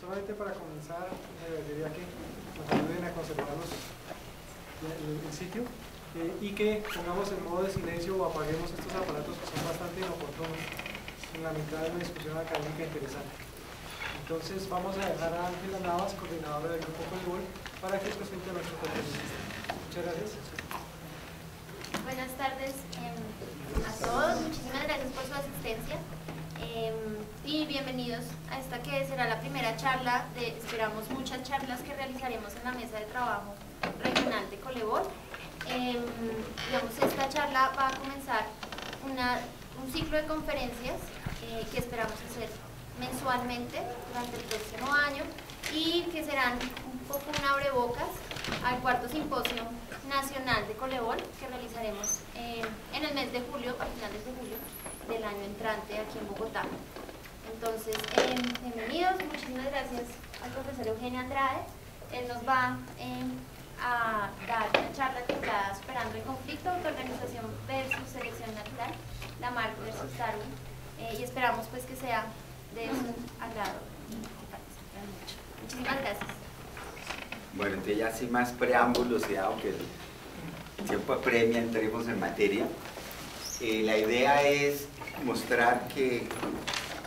solamente para comenzar, me diría que nos ayuden a conservar los, el, sitio eh, y que pongamos en modo de silencio o apaguemos estos aparatos que son bastante inoportunos en la mitad de una discusión académica interesante. Entonces vamos a dejar a Ángela Navas, coordinadora del grupo Colibol, para que presente nuestro conferencista. Muchas gracias. Buenas tardes eh, a todos, muchísimas gracias por su asistencia. Y bienvenidos a esta que será la primera charla de, esperamos, muchas charlas que realizaremos en la mesa de trabajo regional de Colebol. Eh, digamos, esta charla va a comenzar una, un ciclo de conferencias eh, que esperamos hacer mensualmente durante el próximo año y que serán un poco un abrebocas al cuarto simposio nacional de Colebol que realizaremos eh, en el mes de julio, a finales de julio del año entrante aquí en Bogotá. Entonces, eh, bienvenidos, muchísimas gracias al profesor Eugenio Andrade. Él nos va eh, a dar una charla está superando el conflicto, autoorganización versus selección natural, la Mark versus Darwin, eh, y esperamos pues que sea de su agrado. Muchísimas gracias. Bueno, entonces ya sin más preámbulos, ya aunque el tiempo apremia, entremos en materia. Eh, la idea es mostrar que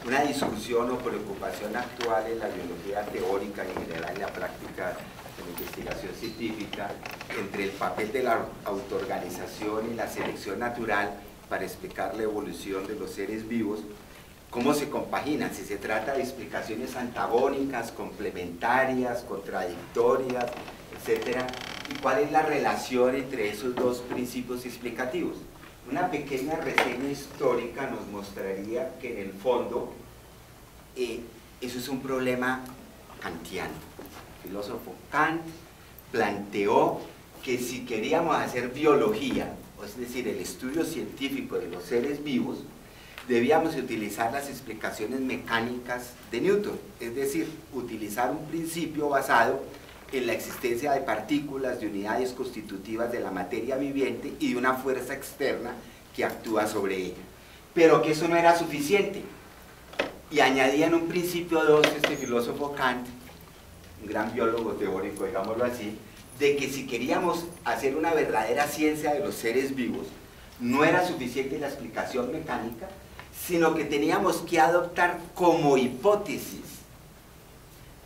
una discusión o preocupación actual en la biología teórica y en general en la práctica de la investigación científica entre el papel de la autoorganización y la selección natural para explicar la evolución de los seres vivos, cómo se compaginan, si se trata de explicaciones antagónicas, complementarias, contradictorias, etcétera, y cuál es la relación entre esos dos principios explicativos. Una pequeña reseña histórica nos mostraría que en el fondo eh, eso es un problema kantiano. El filósofo Kant planteó que si queríamos hacer biología, es decir, el estudio científico de los seres vivos, debíamos utilizar las explicaciones mecánicas de Newton, es decir, utilizar un principio basado en la existencia de partículas, de unidades constitutivas de la materia viviente y de una fuerza externa que actúa sobre ella. Pero que eso no era suficiente. Y añadía en un principio 2 este filósofo Kant, un gran biólogo teórico, digámoslo así, de que si queríamos hacer una verdadera ciencia de los seres vivos, no era suficiente la explicación mecánica, sino que teníamos que adoptar como hipótesis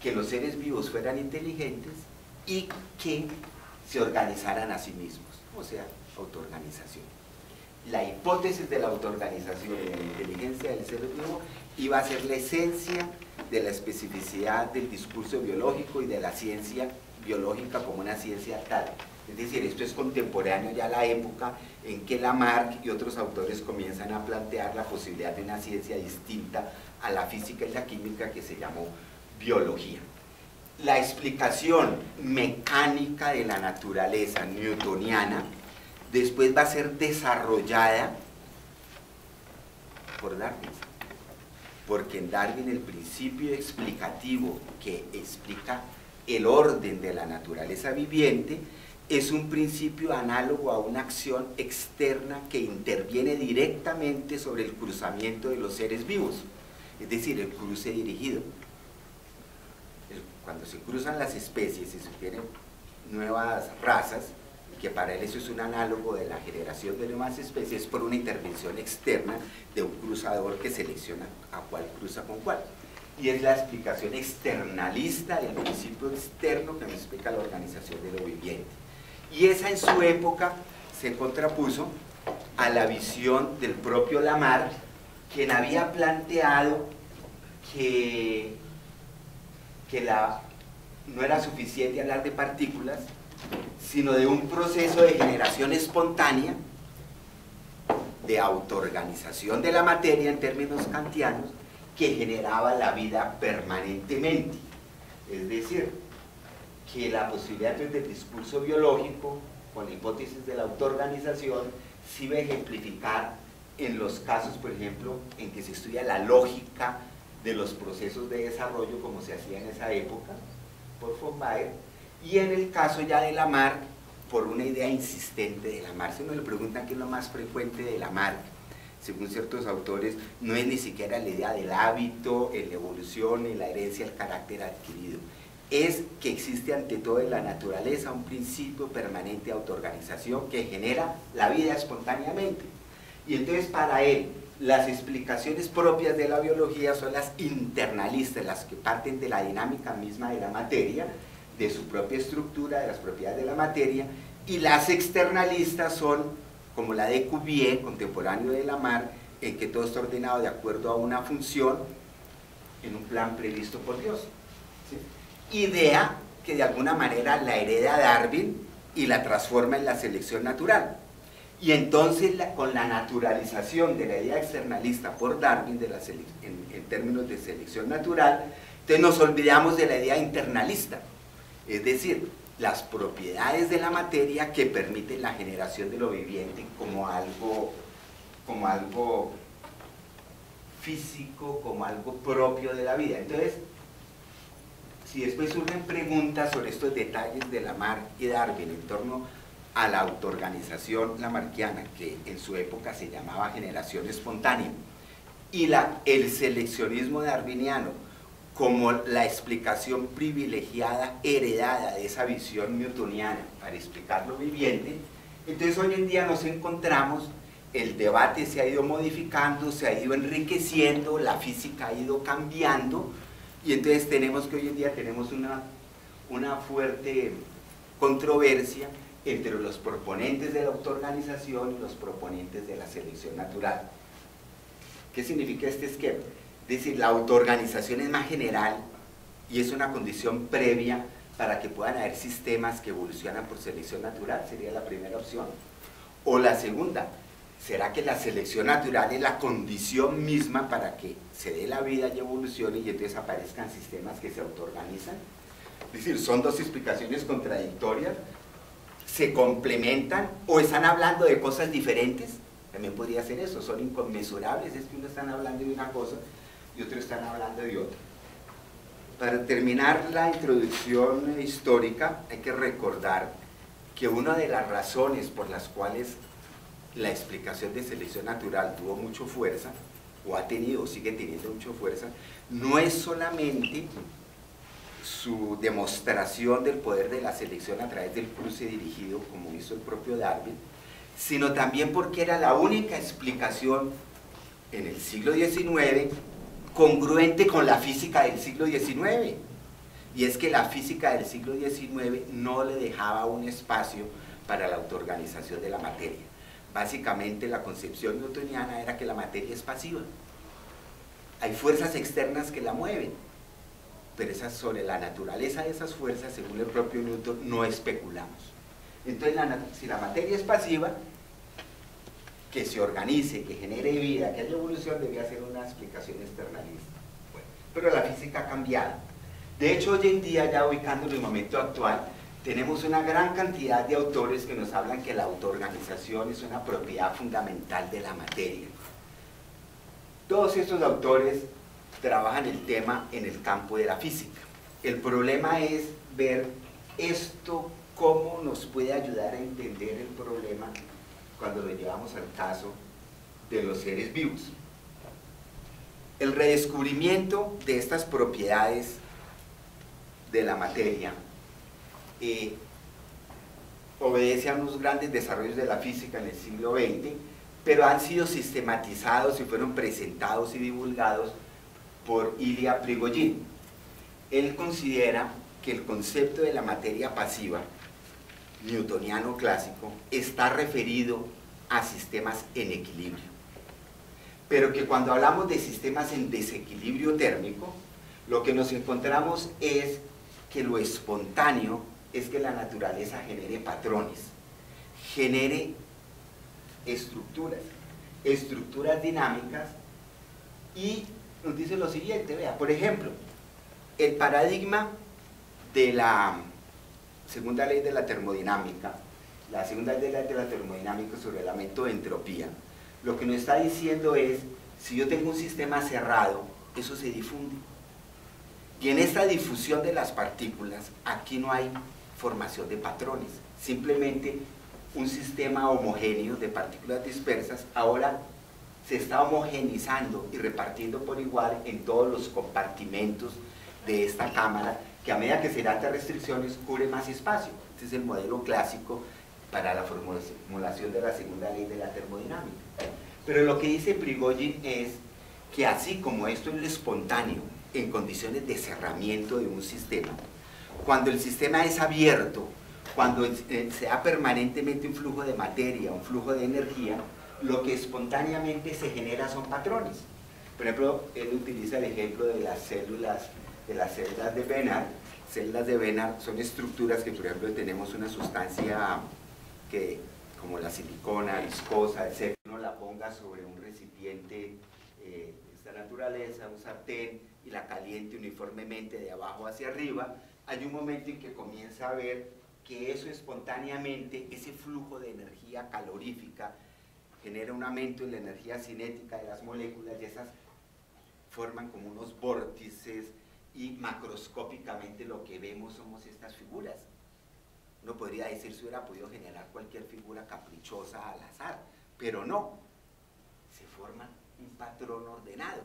que los seres vivos fueran inteligentes y que se organizaran a sí mismos, o sea, autoorganización. La hipótesis de la autoorganización de la inteligencia del ser vivo iba a ser la esencia de la especificidad del discurso biológico y de la ciencia biológica como una ciencia tal. Es decir, esto es contemporáneo ya a la época en que Lamarck y otros autores comienzan a plantear la posibilidad de una ciencia distinta a la física y la química que se llamó biología. La explicación mecánica de la naturaleza newtoniana después va a ser desarrollada por Darwin. Porque en Darwin el principio explicativo que explica el orden de la naturaleza viviente es un principio análogo a una acción externa que interviene directamente sobre el cruzamiento de los seres vivos, es decir, el cruce dirigido. Cuando se cruzan las especies y se tienen nuevas razas, que para él eso es un análogo de la generación de nuevas especies por una intervención externa de un cruzador que selecciona a cuál cruza con cuál. Y es la explicación externalista del principio externo que me explica la organización de lo viviente. Y esa en su época se contrapuso a la visión del propio Lamarck, quien había planteado que, que la, no era suficiente hablar de partículas, sino de un proceso de generación espontánea, de autoorganización de la materia en términos kantianos, que generaba la vida permanentemente. Es decir, que la posibilidad del discurso biológico, con la hipótesis de la autoorganización, va a ejemplificar en los casos, por ejemplo, en que se estudia la lógica de los procesos de desarrollo como se hacía en esa época por von Baer, y en el caso ya de Lamarck, por una idea insistente de Lamarck. Si uno le pregunta qué es lo más frecuente de Lamarck, según ciertos autores, no es ni siquiera la idea del hábito, la evolución, la herencia, el carácter adquirido. Es que existe ante todo en la naturaleza un principio permanente de autoorganización que genera la vida espontáneamente. Y entonces para él, las explicaciones propias de la biología son las internalistas, las que parten de la dinámica misma de la materia, de su propia estructura, de las propiedades de la materia, y las externalistas son como la de Cuvier, contemporáneo de Lamarck, en que todo está ordenado de acuerdo a una función en un plan previsto por Dios. Idea que de alguna manera la hereda Darwin y la transforma en la selección natural. Y entonces con la naturalización de la idea externalista por Darwin de la en, términos de selección natural, entonces nos olvidamos de la idea internalista, es decir, las propiedades de la materia que permiten la generación de lo viviente como algo, como algo físico, como algo propio de la vida. Entonces, si después surgen preguntas sobre estos detalles de Lamarck y Darwin en torno a la autoorganización lamarquiana, que en su época se llamaba generación espontánea, y el seleccionismo darwiniano como la explicación privilegiada, heredada de esa visión newtoniana para explicar lo viviente, entonces hoy en día nos encontramos, el debate se ha ido modificando, se ha ido enriqueciendo, la física ha ido cambiando, y entonces tenemos que hoy en día tenemos una, una fuerte controversia entre los proponentes de la autoorganización y los proponentes de la selección natural. ¿Qué significa este esquema? Es decir, la autoorganización es más general y es una condición previa para que puedan haber sistemas que evolucionan por selección natural, sería la primera opción. O la segunda, ¿será que la selección natural es la condición misma para que se dé la vida y evolucione y entonces aparezcan sistemas que se autoorganizan? Es decir, son dos explicaciones contradictorias se complementan o están hablando de cosas diferentes, también podría ser eso, son inconmensurables, es que uno están hablando de una cosa y otros están hablando de otra. Para terminar la introducción histórica hay que recordar que una de las razones por las cuales la explicación de selección natural tuvo mucha fuerza, o ha tenido o sigue teniendo mucha fuerza, no es solamente su demostración del poder de la selección a través del cruce dirigido, como hizo el propio Darwin, sino también porque era la única explicación en el siglo XIX congruente con la física del siglo XIX. Y es que la física del siglo XIX no le dejaba un espacio para la autoorganización de la materia. Básicamente la concepción newtoniana era que la materia es pasiva. Hay fuerzas externas que la mueven pero sobre la naturaleza de esas fuerzas, según el propio Newton, no especulamos. Entonces, si la materia es pasiva, que se organice, que genere vida, que haya evolución, debía ser una explicación externalista. pero la física ha cambiado. De hecho, hoy en día, ya ubicando en el momento actual, tenemos una gran cantidad de autores que nos hablan que la autoorganización es una propiedad fundamental de la materia. Todos estos autores trabajan el tema en el campo de la física. El problema es ver esto cómo nos puede ayudar a entender el problema cuando lo llevamos al caso de los seres vivos. El redescubrimiento de estas propiedades de la materia eh, obedece a unos grandes desarrollos de la física en el siglo XX, pero han sido sistematizados y fueron presentados y divulgados por Ilya Prigogine. Él considera que el concepto de la materia pasiva, newtoniano clásico, está referido a sistemas en equilibrio. Pero que cuando hablamos de sistemas en desequilibrio térmico, lo que nos encontramos es que lo espontáneo es que la naturaleza genere patrones, genere estructuras, estructuras dinámicas y nos dice lo siguiente, vea, por ejemplo, el paradigma de la segunda ley de la termodinámica, la segunda ley de la termodinámica sobre el aumento de entropía, lo que nos está diciendo es, si yo tengo un sistema cerrado, eso se difunde. Y en esta difusión de las partículas, aquí no hay formación de patrones, simplemente un sistema homogéneo de partículas dispersas ahora se está homogenizando y repartiendo por igual en todos los compartimentos de esta cámara, que a medida que se dan restricciones cubre más espacio. Este es el modelo clásico para la formulación de la segunda ley de la termodinámica. Pero lo que dice Prigogine es que así como esto es espontáneo en condiciones de cerramiento de un sistema, cuando el sistema es abierto, cuando eh, se da permanentemente un flujo de materia, un flujo de energía, lo que espontáneamente se genera son patrones. Por ejemplo, él utiliza el ejemplo de las células, de las células de Bénard. Células de Bénard son estructuras que, por ejemplo, tenemos una sustancia que, como la silicona, viscosa, etc. Uno la ponga sobre un recipiente eh, de esta naturaleza, un sartén, y la caliente uniformemente de abajo hacia arriba, hay un momento en que comienza a ver que eso espontáneamente, ese flujo de energía calorífica, genera un aumento en la energía cinética de las moléculas y esas forman como unos vórtices y macroscópicamente lo que vemos somos estas figuras. Uno podría decir si hubiera podido generar cualquier figura caprichosa al azar, pero no, se forma un patrón ordenado,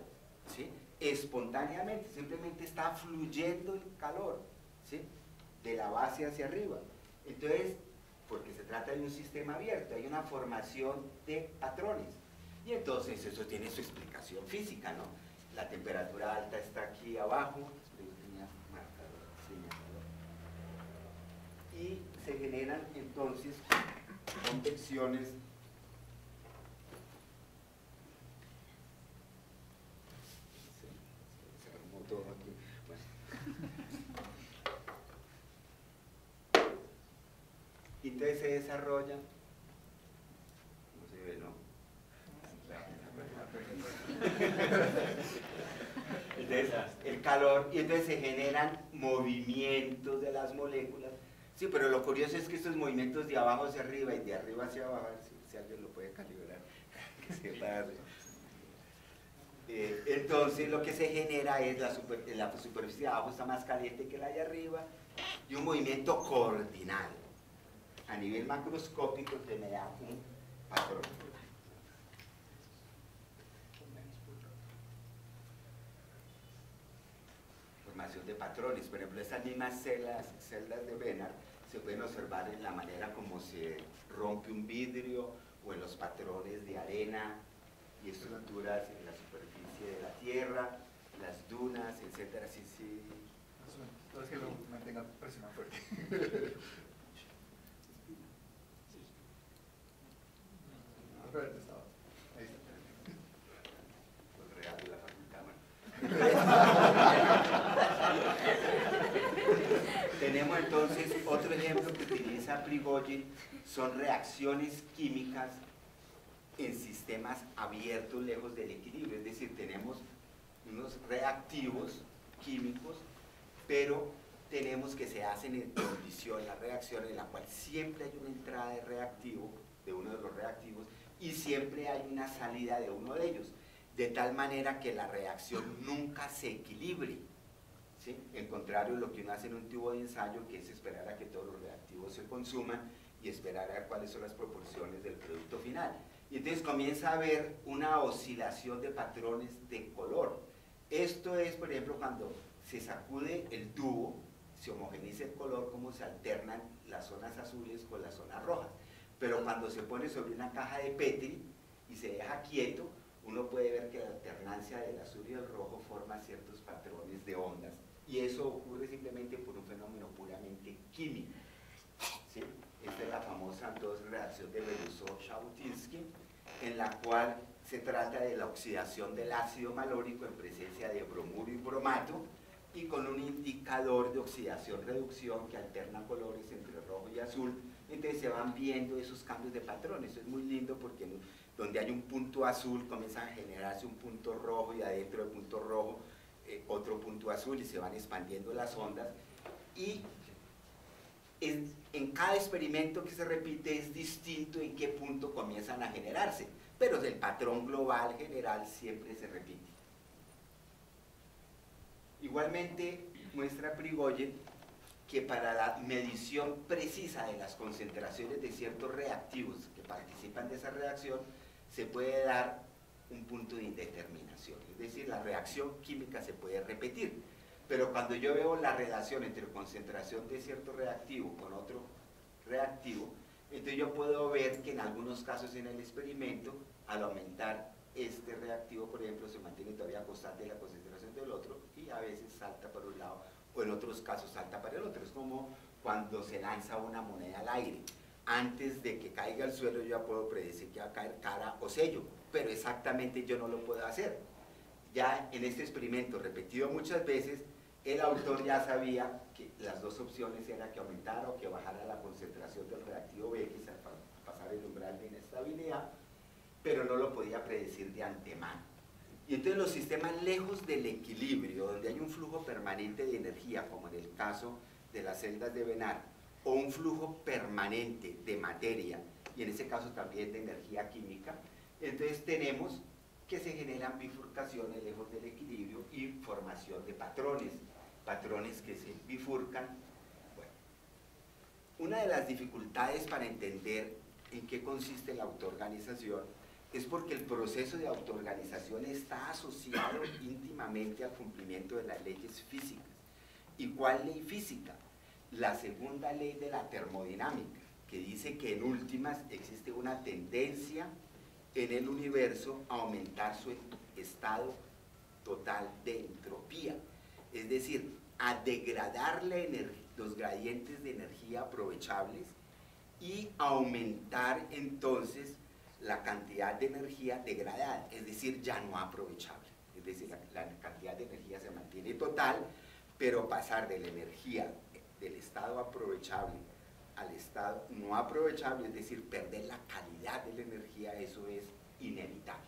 ¿sí? espontáneamente, simplemente está fluyendo el calor ¿sí? de la base hacia arriba. Entonces, porque se trata de un sistema abierto, hay una formación de patrones. Y entonces eso tiene su explicación física, ¿no? La temperatura alta está aquí abajo, y se generan entonces convecciones se desarrolla, no se ve, ¿no? Entonces, el calor, y entonces se generan movimientos de las moléculas. Sí, pero lo curioso es que estos movimientos de abajo hacia arriba y de arriba hacia abajo, si, alguien lo puede calibrar, eh, entonces lo que se genera es la, la superficie de abajo está más caliente que la de arriba y un movimiento coordinado a nivel macroscópico te me da un patrón. Formación de patrones, por ejemplo, estas mismas celdas, celdas de Bénard se pueden observar en la manera como se rompe un vidrio o en los patrones de arena y estructuras en la superficie de la tierra, las dunas, etcétera. Sí, sí. Entonces que lo mantenga presionado fuerte. Tenemos entonces otro ejemplo que utiliza Prigogine, son reacciones químicas en sistemas abiertos lejos del equilibrio, es decir, tenemos unos reactivos químicos, pero tenemos que se hacen en condición la reacción en la cual siempre hay una entrada de reactivo, de uno de los reactivos, y siempre hay una salida de uno de ellos, de tal manera que la reacción nunca se equilibre. ¿sí? En contrario, lo que uno hace en un tubo de ensayo, que es esperar a que todos los reactivos se consuman y esperar a ver cuáles son las proporciones del producto final. Y entonces comienza a haber una oscilación de patrones de color. Esto es, por ejemplo, cuando se sacude el tubo, se homogeniza el color, como se alternan las zonas azules con las zonas rojas pero cuando se pone sobre una caja de Petri y se deja quieto, uno puede alternancia del azul y el rojo forma ciertos patrones de ondas. Y eso ocurre simplemente por un fenómeno puramente químico. Esta es la famosa entonces, reacción de Belousov-Jabotinsky, en la cual se trata de la oxidación del ácido malórico en presencia de bromuro y bromato, y con un indicador de oxidación-reducción que alterna colores entre rojo y azul, entonces se van viendo esos cambios de patrón. Eso es muy lindo porque donde hay un punto azul comienza a generarse un punto rojo y adentro del punto rojo eh, otro punto azul y se van expandiendo las ondas. Y en, cada experimento que se repite es distinto en qué punto comienzan a generarse, pero el patrón global general siempre se repite. Igualmente muestra Prigoyen que para la medición precisa de las concentraciones de ciertos reactivos que participan de esa reacción, se puede dar un punto de indeterminación. Es decir, la reacción química se puede repetir. Pero cuando yo veo la relación entre concentración de cierto reactivo con otro reactivo, entonces yo puedo ver que en algunos casos en el experimento, al aumentar este reactivo, por ejemplo, se mantiene todavía constante la concentración del otro y a veces salta por un lado o en otros casos salta para el otro. Es como cuando se lanza una moneda al aire. Antes de que caiga al suelo yo ya puedo predecir que va a caer cara o sello, pero exactamente yo no lo puedo hacer. Ya en este experimento repetido muchas veces, el autor ya sabía que las dos opciones eran que aumentara o que bajara la concentración del reactivo BX al pasar el umbral de inestabilidad, pero no lo podía predecir de antemano. Y entonces los sistemas lejos del equilibrio, donde hay un flujo permanente de energía, como en el caso de las celdas de Benar, o un flujo permanente de materia, y en ese caso también de energía química, entonces tenemos que se generan bifurcaciones lejos del equilibrio y formación de patrones, patrones que se bifurcan. Una de las dificultades para entender en qué consiste la autoorganización es porque el proceso de autoorganización está asociado íntimamente al cumplimiento de las leyes físicas. ¿Y cuál ley física? La segunda ley de la termodinámica, que dice que en últimas existe una tendencia en el universo a aumentar su estado total de entropía, es decir, a degradar los gradientes de energía aprovechables y aumentar entonces la cantidad de energía degradada, es decir, ya no aprovechable. Es decir, la, la, cantidad de energía se mantiene total, pero pasar de la energía del estado aprovechable al estado no aprovechable, es decir, perder la calidad de la energía, eso es inevitable.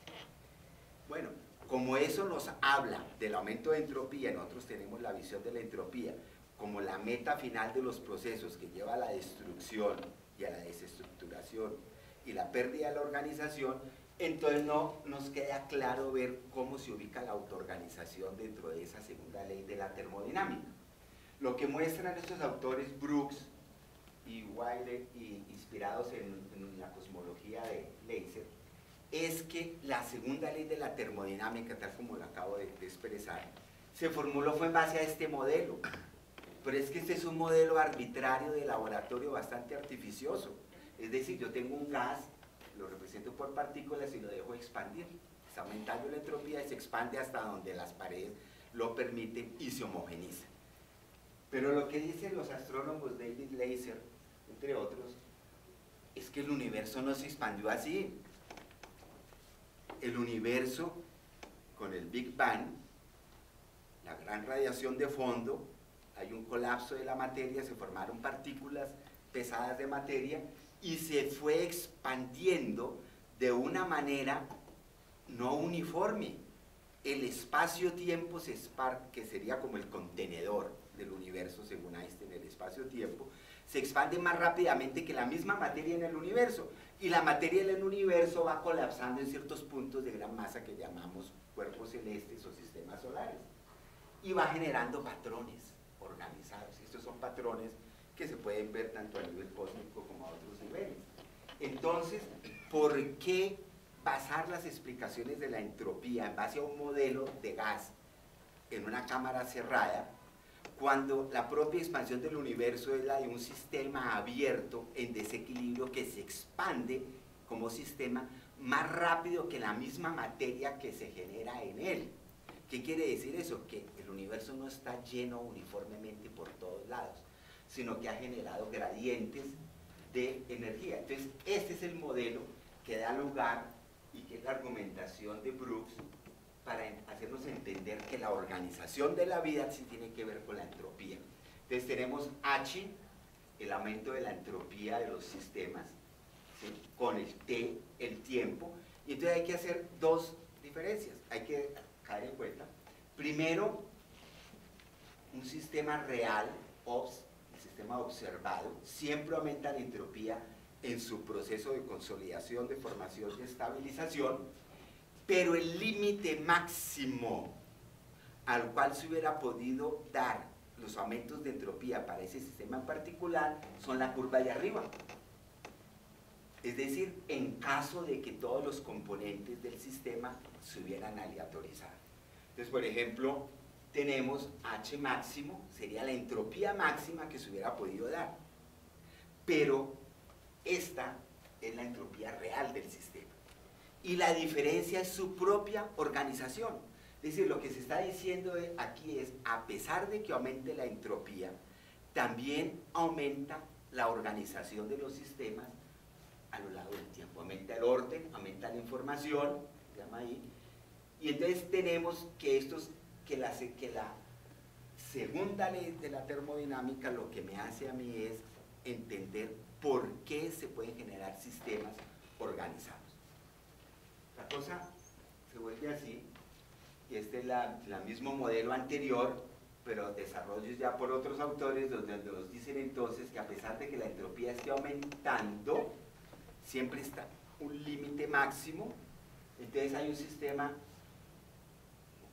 Bueno, como eso nos habla del aumento de entropía, nosotros tenemos la visión de la entropía como la meta final de los procesos que lleva a la destrucción y a la desestructuración y la pérdida de la organización, entonces no nos queda claro ver cómo se ubica la autoorganización dentro de esa segunda ley de la termodinámica. Lo que muestran estos autores Brooks y Wiley, inspirados en, la cosmología de Leiser, es que la segunda ley de la termodinámica, tal como lo acabo de, de expresar, se formuló fue en base a este modelo. Pero es que este es un modelo arbitrario de laboratorio bastante artificioso. Es decir, yo tengo un gas, lo represento por partículas y lo dejo expandir. Está aumentando la entropía y se expande hasta donde las paredes lo permiten y se homogeniza. Pero lo que dicen los astrónomos David Laser, entre otros, es que el universo no se expandió así. El universo, con el Big Bang, la gran radiación de fondo, hay un colapso de la materia, se formaron partículas pesadas de materia y se fue expandiendo de una manera no uniforme. El espacio-tiempo, que sería como el contenedor del universo, según Einstein, el espacio-tiempo, se expande más rápidamente que la misma materia en el universo. Y la materia en el universo va colapsando en ciertos puntos de gran masa que llamamos cuerpos celestes o sistemas solares. Y va generando patrones organizados. Estos son patrones que se pueden ver tanto a nivel cósmico como a otros niveles. Entonces, ¿por qué basar las explicaciones de la entropía en base a un modelo de gas en una cámara cerrada cuando la propia expansión del universo es la de un sistema abierto en desequilibrio que se expande como sistema más rápido que la misma materia que se genera en él. ¿Qué quiere decir eso? Que el universo no está lleno uniformemente por todos lados, sino que ha generado gradientes de energía. Entonces, este es el modelo que da lugar y que es la argumentación de Brooks para hacernos entender que la organización de la vida sí tiene que ver con la entropía. Entonces tenemos H, el aumento de la entropía de los sistemas, con el T, el tiempo, y entonces hay que hacer dos diferencias, hay que caer en cuenta. Primero, un sistema real, el sistema observado, siempre aumenta la entropía en su proceso de consolidación, de formación, de estabilización, pero el límite máximo al cual se hubiera podido dar los aumentos de entropía para ese sistema en particular son la curva de arriba. Es decir, en caso de que todos los componentes del sistema se hubieran aleatorizado. Entonces, por ejemplo, tenemos H máximo, sería la entropía máxima que se hubiera podido dar. Pero esta es la entropía real del sistema. Y la diferencia es su propia organización. Es decir, lo que se está diciendo aquí es, a pesar de que aumente la entropía, también aumenta la organización de los sistemas a lo largo del tiempo. Aumenta el orden, aumenta la información, se llama ahí, y entonces tenemos que, estos, que, la, que la segunda ley de la termodinámica lo que me hace a mí es entender por qué se pueden generar sistemas organizados. La cosa se vuelve así, y este es el mismo modelo anterior, pero desarrollos ya por otros autores, donde nos dicen entonces que a pesar de que la entropía esté aumentando, siempre está un límite máximo, entonces hay un sistema,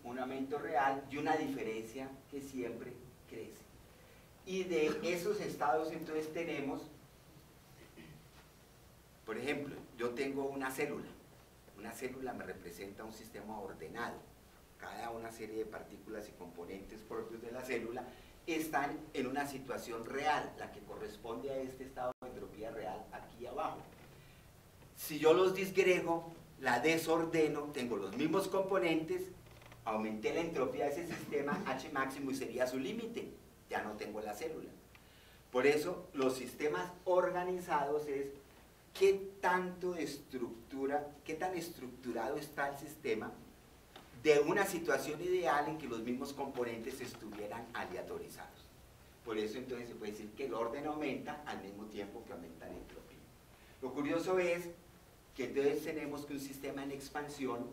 un aumento real y una diferencia que siempre crece. Y de esos estados entonces tenemos, por ejemplo, yo tengo una célula, una célula me representa un sistema ordenado, cada una serie de partículas y componentes propios de la célula están en una situación real, la que corresponde a este estado de entropía real aquí abajo. Si yo los disgrego, la desordeno, tengo los mismos componentes, aumenté la entropía de ese sistema, H máximo y sería su límite, ya no tengo la célula. Por eso los sistemas organizados es qué tanto estructura, qué tan estructurado está el sistema de una situación ideal en que los mismos componentes estuvieran aleatorizados. Por eso entonces se puede decir que el orden aumenta al mismo tiempo que aumenta la entropía. Lo curioso es que entonces tenemos que un sistema en expansión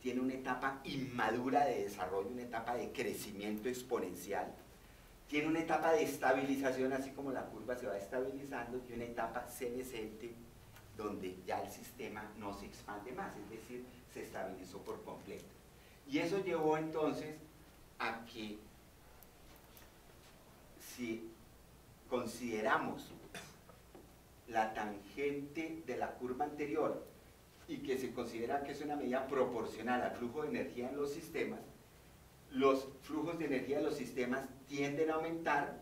tiene una etapa inmadura de desarrollo, una etapa de crecimiento exponencial, tiene una etapa de estabilización, así como la curva se va estabilizando, y una etapa senescente, donde ya el sistema no se expande más, es decir, se estabilizó por completo. Y eso llevó entonces a que si consideramos la tangente de la curva anterior y que se considera que es una medida proporcional al flujo de energía en los sistemas, los flujos de energía de los sistemas tienden a aumentar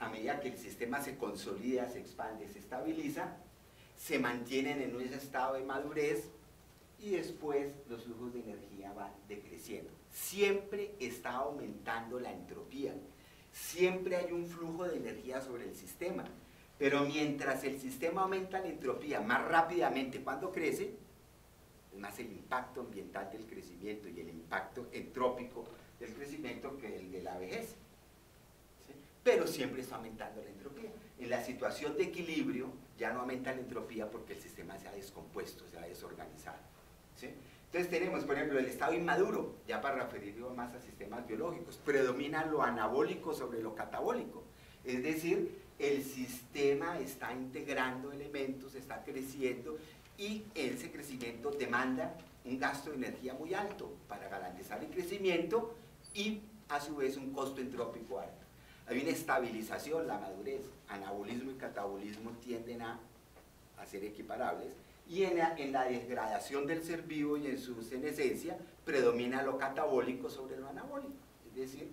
a medida que el sistema se consolida, se expande, se estabiliza, se mantienen en un estado de madurez y después los flujos de energía van decreciendo. Siempre está aumentando la entropía, siempre hay un flujo de energía sobre el sistema. Pero mientras el sistema aumenta la entropía más rápidamente cuando crece, más el impacto ambiental del crecimiento y el impacto entrópico del crecimiento que el de la vejez. Pero siempre está aumentando la entropía. En la situación de equilibrio ya no aumenta la entropía porque el sistema se ha descompuesto, se ha desorganizado. Entonces tenemos, por ejemplo, el estado inmaduro, ya para referirlo más a sistemas biológicos, predomina lo anabólico sobre lo catabólico. Es decir, el sistema está integrando elementos, está creciendo y ese crecimiento demanda un gasto de energía muy alto para garantizar el crecimiento y a su vez un costo entrópico alto. Hay una estabilización, la madurez, anabolismo y catabolismo tienden a, ser equiparables y en la, degradación del ser vivo y en su senescencia predomina lo catabólico sobre lo anabólico. Es decir,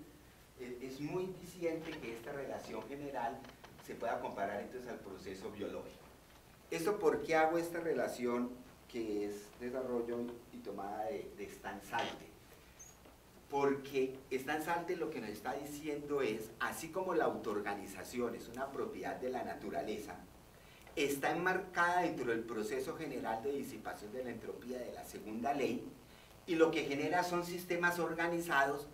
es muy diciente que esta relación general se pueda comparar entonces al proceso biológico. ¿Esto por qué hago esta relación que es desarrollo y tomada de, de? Porque Stansalte lo que nos está diciendo es, así como la autoorganización es una propiedad de la naturaleza, está enmarcada dentro del proceso general de disipación de la entropía de la segunda ley, y lo que genera son sistemas organizados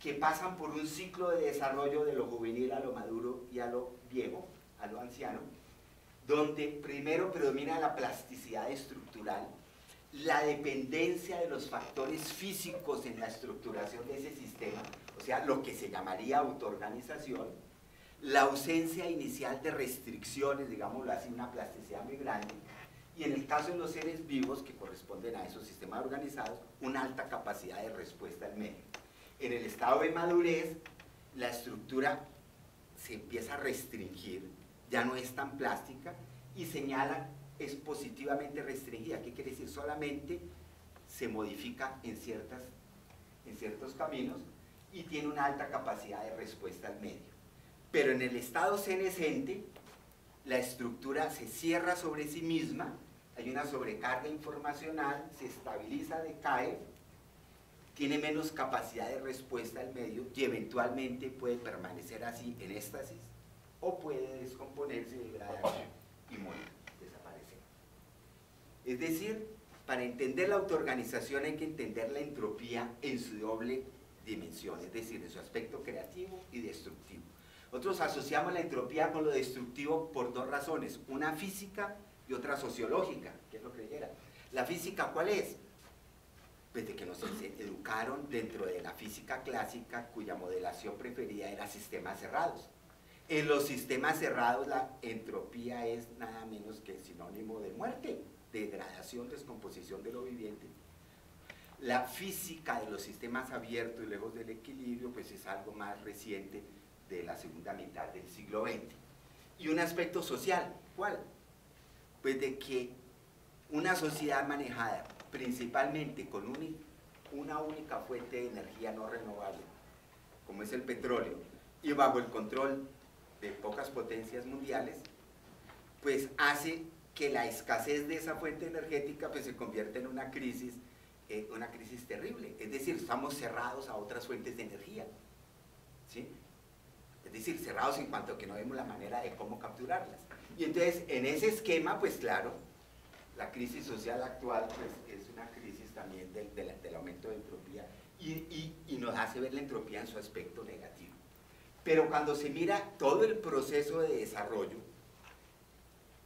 que pasan por un ciclo de desarrollo de lo juvenil a lo maduro y a lo viejo, a lo anciano, donde primero predomina la plasticidad estructural, la dependencia de los factores físicos en la estructuración de ese sistema, o sea, lo que se llamaría autoorganización, la ausencia inicial de restricciones, digámoslo así, una plasticidad muy grande, y en el caso de los seres vivos que corresponden a esos sistemas organizados, una alta capacidad de respuesta al medio. En el estado de madurez, la estructura se empieza a restringir, ya no es tan plástica y señala es positivamente restringida. ¿Qué quiere decir? Solamente se modifica en, ciertas, en ciertos caminos y tiene una alta capacidad de respuesta al medio. Pero en el estado senescente, la estructura se cierra sobre sí misma, hay una sobrecarga informacional, se estabiliza, decae, tiene menos capacidad de respuesta al medio y eventualmente puede permanecer así en éxtasis o puede descomponerse, degradarse y morir. Es decir, para entender la autoorganización hay que entender la entropía en su doble dimensión, es decir, en su aspecto creativo y destructivo. Nosotros asociamos la entropía con lo destructivo por dos razones, una física y otra sociológica, que es lo que era. La física, ¿cuál es? Pues de que nos educaron dentro de la física clásica, cuya modelación preferida era sistemas cerrados. En los sistemas cerrados la entropía es nada menos que sinónimo de muerte, degradación, descomposición de lo viviente. La física de los sistemas abiertos y lejos del equilibrio pues es algo más reciente de la segunda mitad del siglo XX. Y un aspecto social, ¿cuál? Pues de que una sociedad manejada principalmente con una única fuente de energía no renovable, como es el petróleo, y bajo el control de pocas potencias mundiales, pues hace que la escasez de esa fuente energética pues se convierta en una crisis, eh, una crisis terrible. Es decir, estamos cerrados a otras fuentes de energía. ¿sí? Es decir, cerrados en cuanto a que no vemos la manera de cómo capturarlas. Y entonces, en ese esquema, pues claro, la crisis social actual pues, es una crisis también del, del, aumento de entropía y, y, y nos hace ver la entropía en su aspecto negativo. Pero cuando se mira todo el proceso de desarrollo,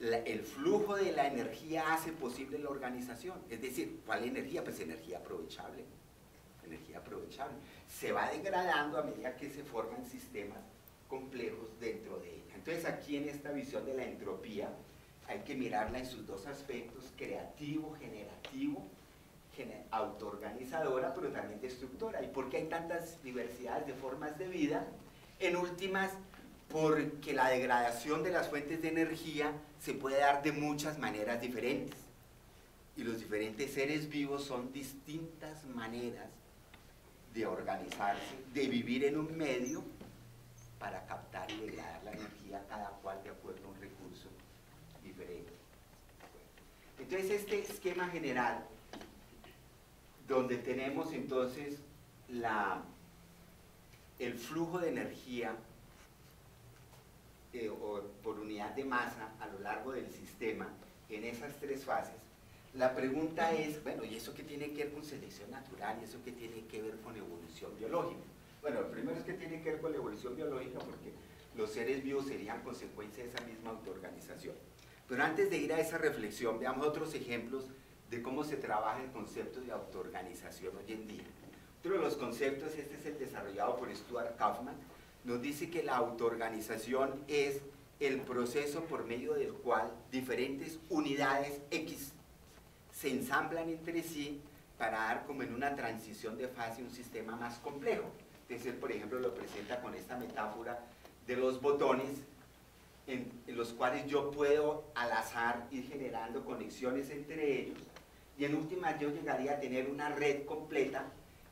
el flujo de la energía hace posible la organización. Es decir, ¿cuál energía? Pues energía aprovechable. Energía aprovechable. Se va degradando a medida que se forman sistemas complejos dentro de ella. Entonces aquí en esta visión de la entropía hay que mirarla en sus dos aspectos, creativo, generativo, autoorganizadora, pero también destructora. ¿Y por qué hay tantas diversidades de formas de vida? En últimas, porque la degradación de las fuentes de energía se puede dar de muchas maneras diferentes. Y los diferentes seres vivos son distintas maneras de organizarse, de vivir en un medio para captar y degradar la energía, cada cual de acuerdo a un recurso diferente. Entonces este esquema general, donde tenemos entonces la, el flujo de energía eh, o por unidad de masa a lo largo del sistema en esas tres fases, la pregunta es, bueno, ¿y eso qué tiene que ver con selección natural? ¿Y eso qué tiene que ver con evolución biológica? Bueno, lo primero es que tiene que ver con la evolución biológica porque los seres vivos serían consecuencia de esa misma autoorganización. Pero antes de ir a esa reflexión, veamos otros ejemplos de cómo se trabaja el concepto de autoorganización hoy en día. Otro de los conceptos, este es el desarrollado por Stuart Kaufman, nos dice que la autoorganización es el proceso por medio del cual diferentes unidades X se ensamblan entre sí para dar como en una transición de fase un sistema más complejo. Entonces, por ejemplo, lo presenta con esta metáfora de los botones en, en, los cuales yo puedo al azar ir generando conexiones entre ellos y en última yo llegaría a tener una red completa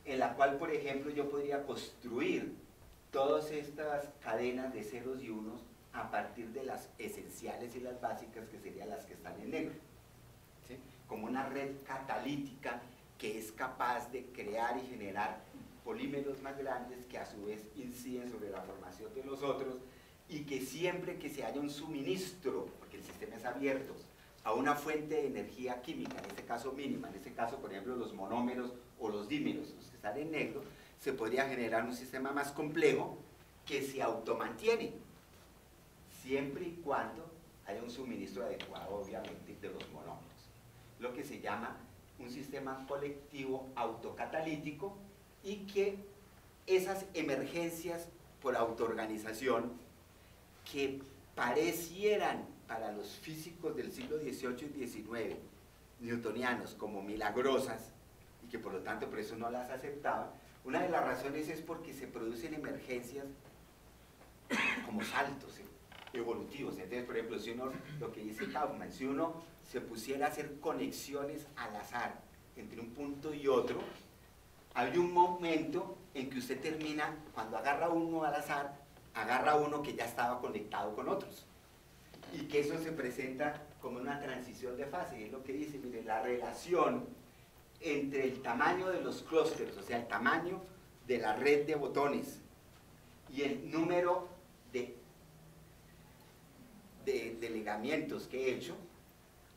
en la cual, por ejemplo, yo podría construir todas estas cadenas de ceros y unos a partir de las esenciales y las básicas que serían las que están en negro. Como una red catalítica que es capaz de crear y generar polímeros más grandes que a su vez inciden sobre la formación de los otros y que siempre que se haya un suministro, porque el sistema es abierto, a una fuente de energía química, en este caso mínima, en este caso por ejemplo los monómeros o los dímeros, los que están en negro, se podría generar un sistema más complejo que se automantiene, siempre y cuando haya un suministro adecuado, obviamente, de los monómeros. Lo que se llama un sistema colectivo autocatalítico y que esas emergencias por autoorganización que parecieran para los físicos del siglo XVIII y XIX, newtonianos, como milagrosas, y que por lo tanto por eso no las aceptaban, una de las razones es porque se producen emergencias como saltos, evolutivos. Entonces, por ejemplo, si uno, lo que dice Kaufman, si uno se pusiera a hacer conexiones al azar entre un punto y otro, hay un momento en que usted termina, cuando agarra uno al azar, agarra uno que ya estaba conectado con otros. Y que eso se presenta como una transición de fase. Es lo que dice, mire, la relación entre el tamaño de los clústeres, o sea, el tamaño de la red de botones y el número de, de, de que he hecho,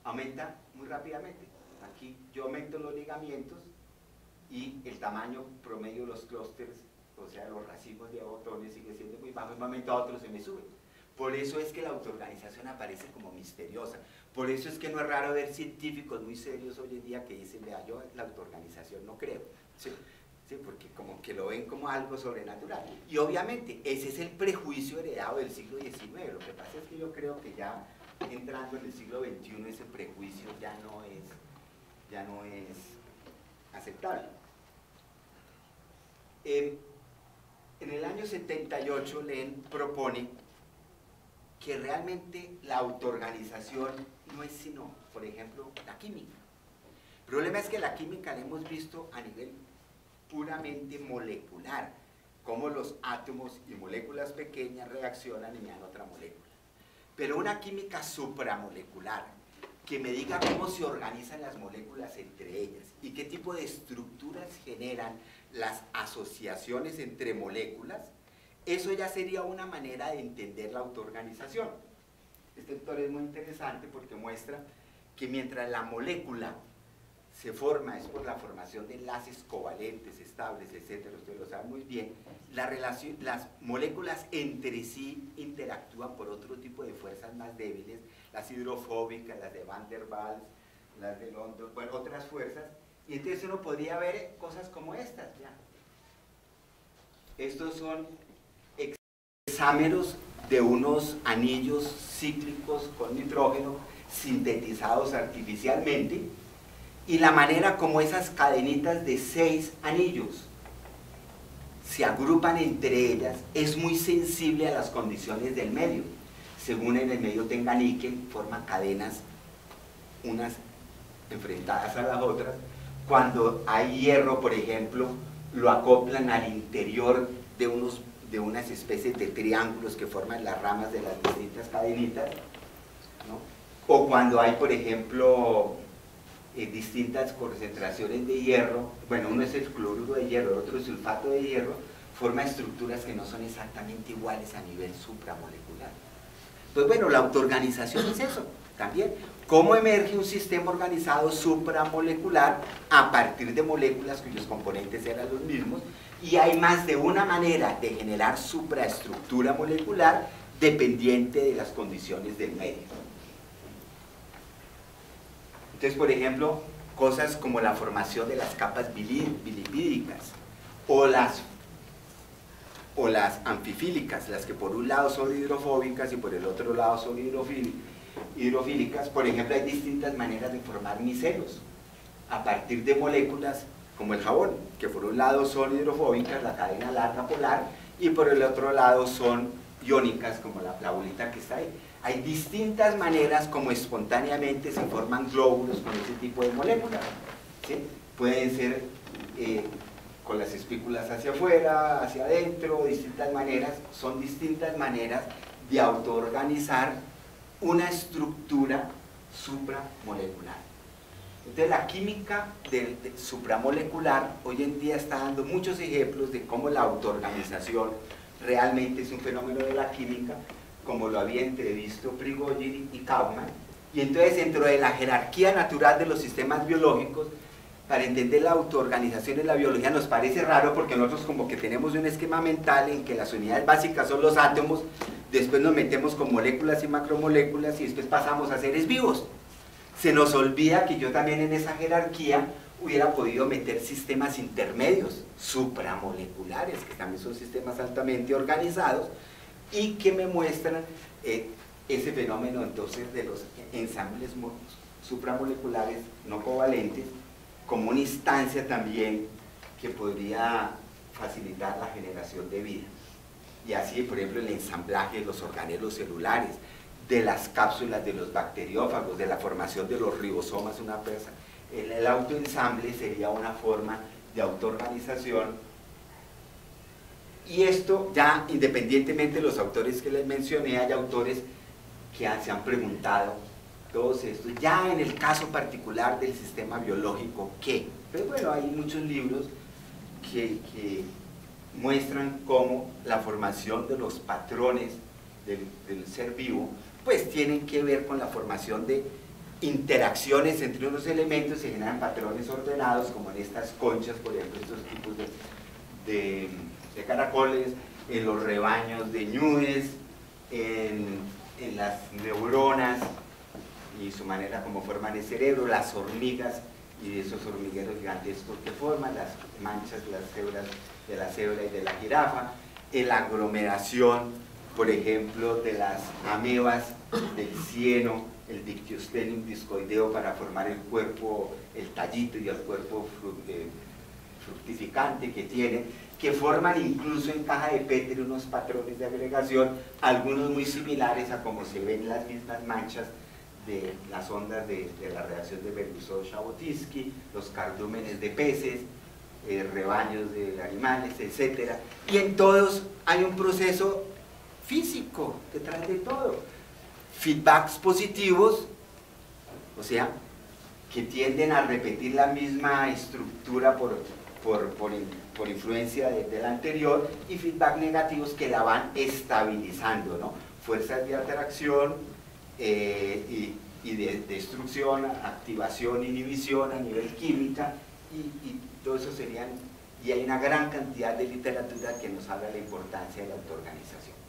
aumenta muy rápidamente. Aquí yo aumento los ligamientos y el tamaño promedio de los clústeres, o sea, los racimos de botones sigue siendo muy bajo, y un momento a otro se me sube. Por eso es que la autoorganización aparece como misteriosa. Por eso es que no es raro ver científicos muy serios hoy en día que dicen, vea, yo la autoorganización no creo. ¿Sí? Porque como que lo ven como algo sobrenatural. Y obviamente ese es el prejuicio heredado del siglo XIX. Lo que pasa es que yo creo que ya entrando en el siglo XXI ese prejuicio ya no es, ya no es aceptable. En el año 78 Len propone que realmente la autoorganización no es sino, por ejemplo, la química. El problema es que la química la hemos visto a nivel puramente molecular, cómo los átomos y moléculas pequeñas reaccionan y me dan otra molécula. Pero una química supramolecular, que me diga cómo se organizan las moléculas entre ellas y qué tipo de estructuras generan las asociaciones entre moléculas, eso ya sería una manera de entender la autoorganización. Este autor es muy interesante porque muestra que mientras la molécula se forma, es por la formación de enlaces covalentes, estables, etcétera, ustedes lo saben muy bien, las moléculas entre sí interactúan por otro tipo de fuerzas más débiles, las hidrofóbicas, las de Van der Waals, las de London, bueno, otras fuerzas, y entonces uno podría ver cosas como estas, ya. Estos son de unos anillos cíclicos con nitrógeno sintetizados artificialmente y la manera como esas cadenitas de seis anillos se agrupan entre ellas es muy sensible a las condiciones del medio. Según en el medio tenga níquel, forma cadenas unas enfrentadas a las otras. Cuando hay hierro, por ejemplo, lo acoplan al interior de unos de unas especies de triángulos que forman las ramas de las distintas cadenitas, ¿no? o cuando hay, por ejemplo, eh, distintas concentraciones de hierro, bueno, uno es el cloruro de hierro, el otro es sulfato de hierro, forma estructuras que no son exactamente iguales a nivel supramolecular. Pues bueno, la autoorganización es eso, también. ¿Cómo emerge un sistema organizado supramolecular a partir de moléculas cuyos componentes eran los mismos y hay más de una manera de generar supraestructura molecular dependiente de las condiciones del medio. Entonces, por ejemplo, cosas como la formación de las capas bilipídicas o las, o las anfifílicas, las que por un lado son hidrofóbicas y por el otro lado son hidrofílicas. Por ejemplo, hay distintas maneras de formar micelos a partir de moléculas como el jabón, que por un lado son hidrofóbicas, la cadena larga polar, y por el otro lado son iónicas, como la, la que está ahí. Hay distintas maneras como espontáneamente se forman glóbulos con ese tipo de moléculas. Pueden ser eh, con las espículas hacia afuera, hacia adentro, distintas maneras, son distintas maneras de autoorganizar una estructura supramolecular. Entonces la química supramolecular hoy en día está dando muchos ejemplos de cómo la autoorganización realmente es un fenómeno de la química, como lo había entrevisto Prigogine y Kaufman. Y entonces dentro de la jerarquía natural de los sistemas biológicos, para entender la autoorganización en la biología nos parece raro porque nosotros como que tenemos un esquema mental en que las unidades básicas son los átomos, después nos metemos con moléculas y macromoléculas y después pasamos a seres vivos se nos olvida que yo también en esa jerarquía hubiera podido meter sistemas intermedios, supramoleculares, que también son sistemas altamente organizados y que me muestran eh, ese fenómeno entonces de los ensambles supramoleculares no covalentes como una instancia también que podría facilitar la generación de vida. y así, por ejemplo, el ensamblaje de los organelos celulares, de las cápsulas de los bacteriófagos, de la formación de los ribosomas una pesa. El, autoensamble sería una forma de autoorganización y esto ya independientemente de los autores que les mencioné, hay autores que se han preguntado todos estos, ya en el caso particular del sistema biológico, ¿qué? Pero bueno, hay muchos libros que, que muestran cómo la formación de los patrones del ser vivo pues tienen que ver con la formación de interacciones entre unos elementos se generan patrones ordenados, como en estas conchas, por ejemplo, estos tipos de, de, de caracoles, en los rebaños de ñues, en, en, las neuronas y su manera como forman el cerebro, las hormigas y esos hormigueros gigantescos que forman, las manchas, las células de la célula y de la jirafa, en la aglomeración, por ejemplo, de las amebas del cieno, el dictiostenium discoideo para formar el cuerpo, el tallito y el cuerpo eh, fructificante que tiene, que forman incluso en caja de Petri unos patrones de agregación, algunos muy similares a como se ven las mismas manchas de las ondas de, la reacción de Belousov-Jabotinsky, los cardúmenes de peces, eh, rebaños de animales, etc. Y en todos hay un proceso físico detrás de todo feedbacks positivos, o sea, que tienden a repetir la misma estructura por, por, por, influencia de, del anterior, y feedback negativos que la van estabilizando, ¿no? Fuerzas de atracción eh, y, y, de destrucción, activación, inhibición a nivel química, y, y todo eso serían, y hay una gran cantidad de literatura que nos habla de la importancia de la autoorganización.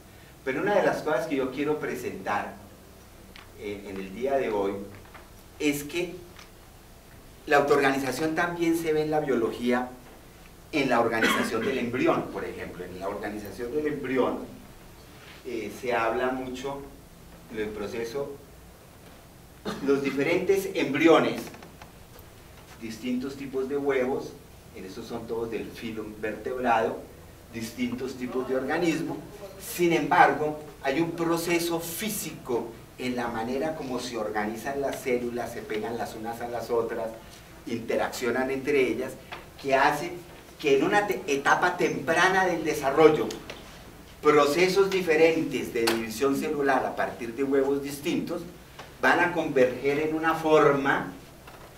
Pero una de las cosas que yo quiero presentar en el día de hoy es que la autoorganización también se ve en la biología en la organización del embrión, por ejemplo. En la organización del embrión eh, se habla mucho del proceso, los diferentes embriones, distintos tipos de huevos, en estos son todos del filo vertebrado, distintos tipos de organismos, sin embargo, hay un proceso físico en la manera como se organizan las células, se pegan las unas a las otras, interaccionan entre ellas, que hace que en una etapa temprana del desarrollo, procesos diferentes de división celular a partir de huevos distintos, van a converger en una forma,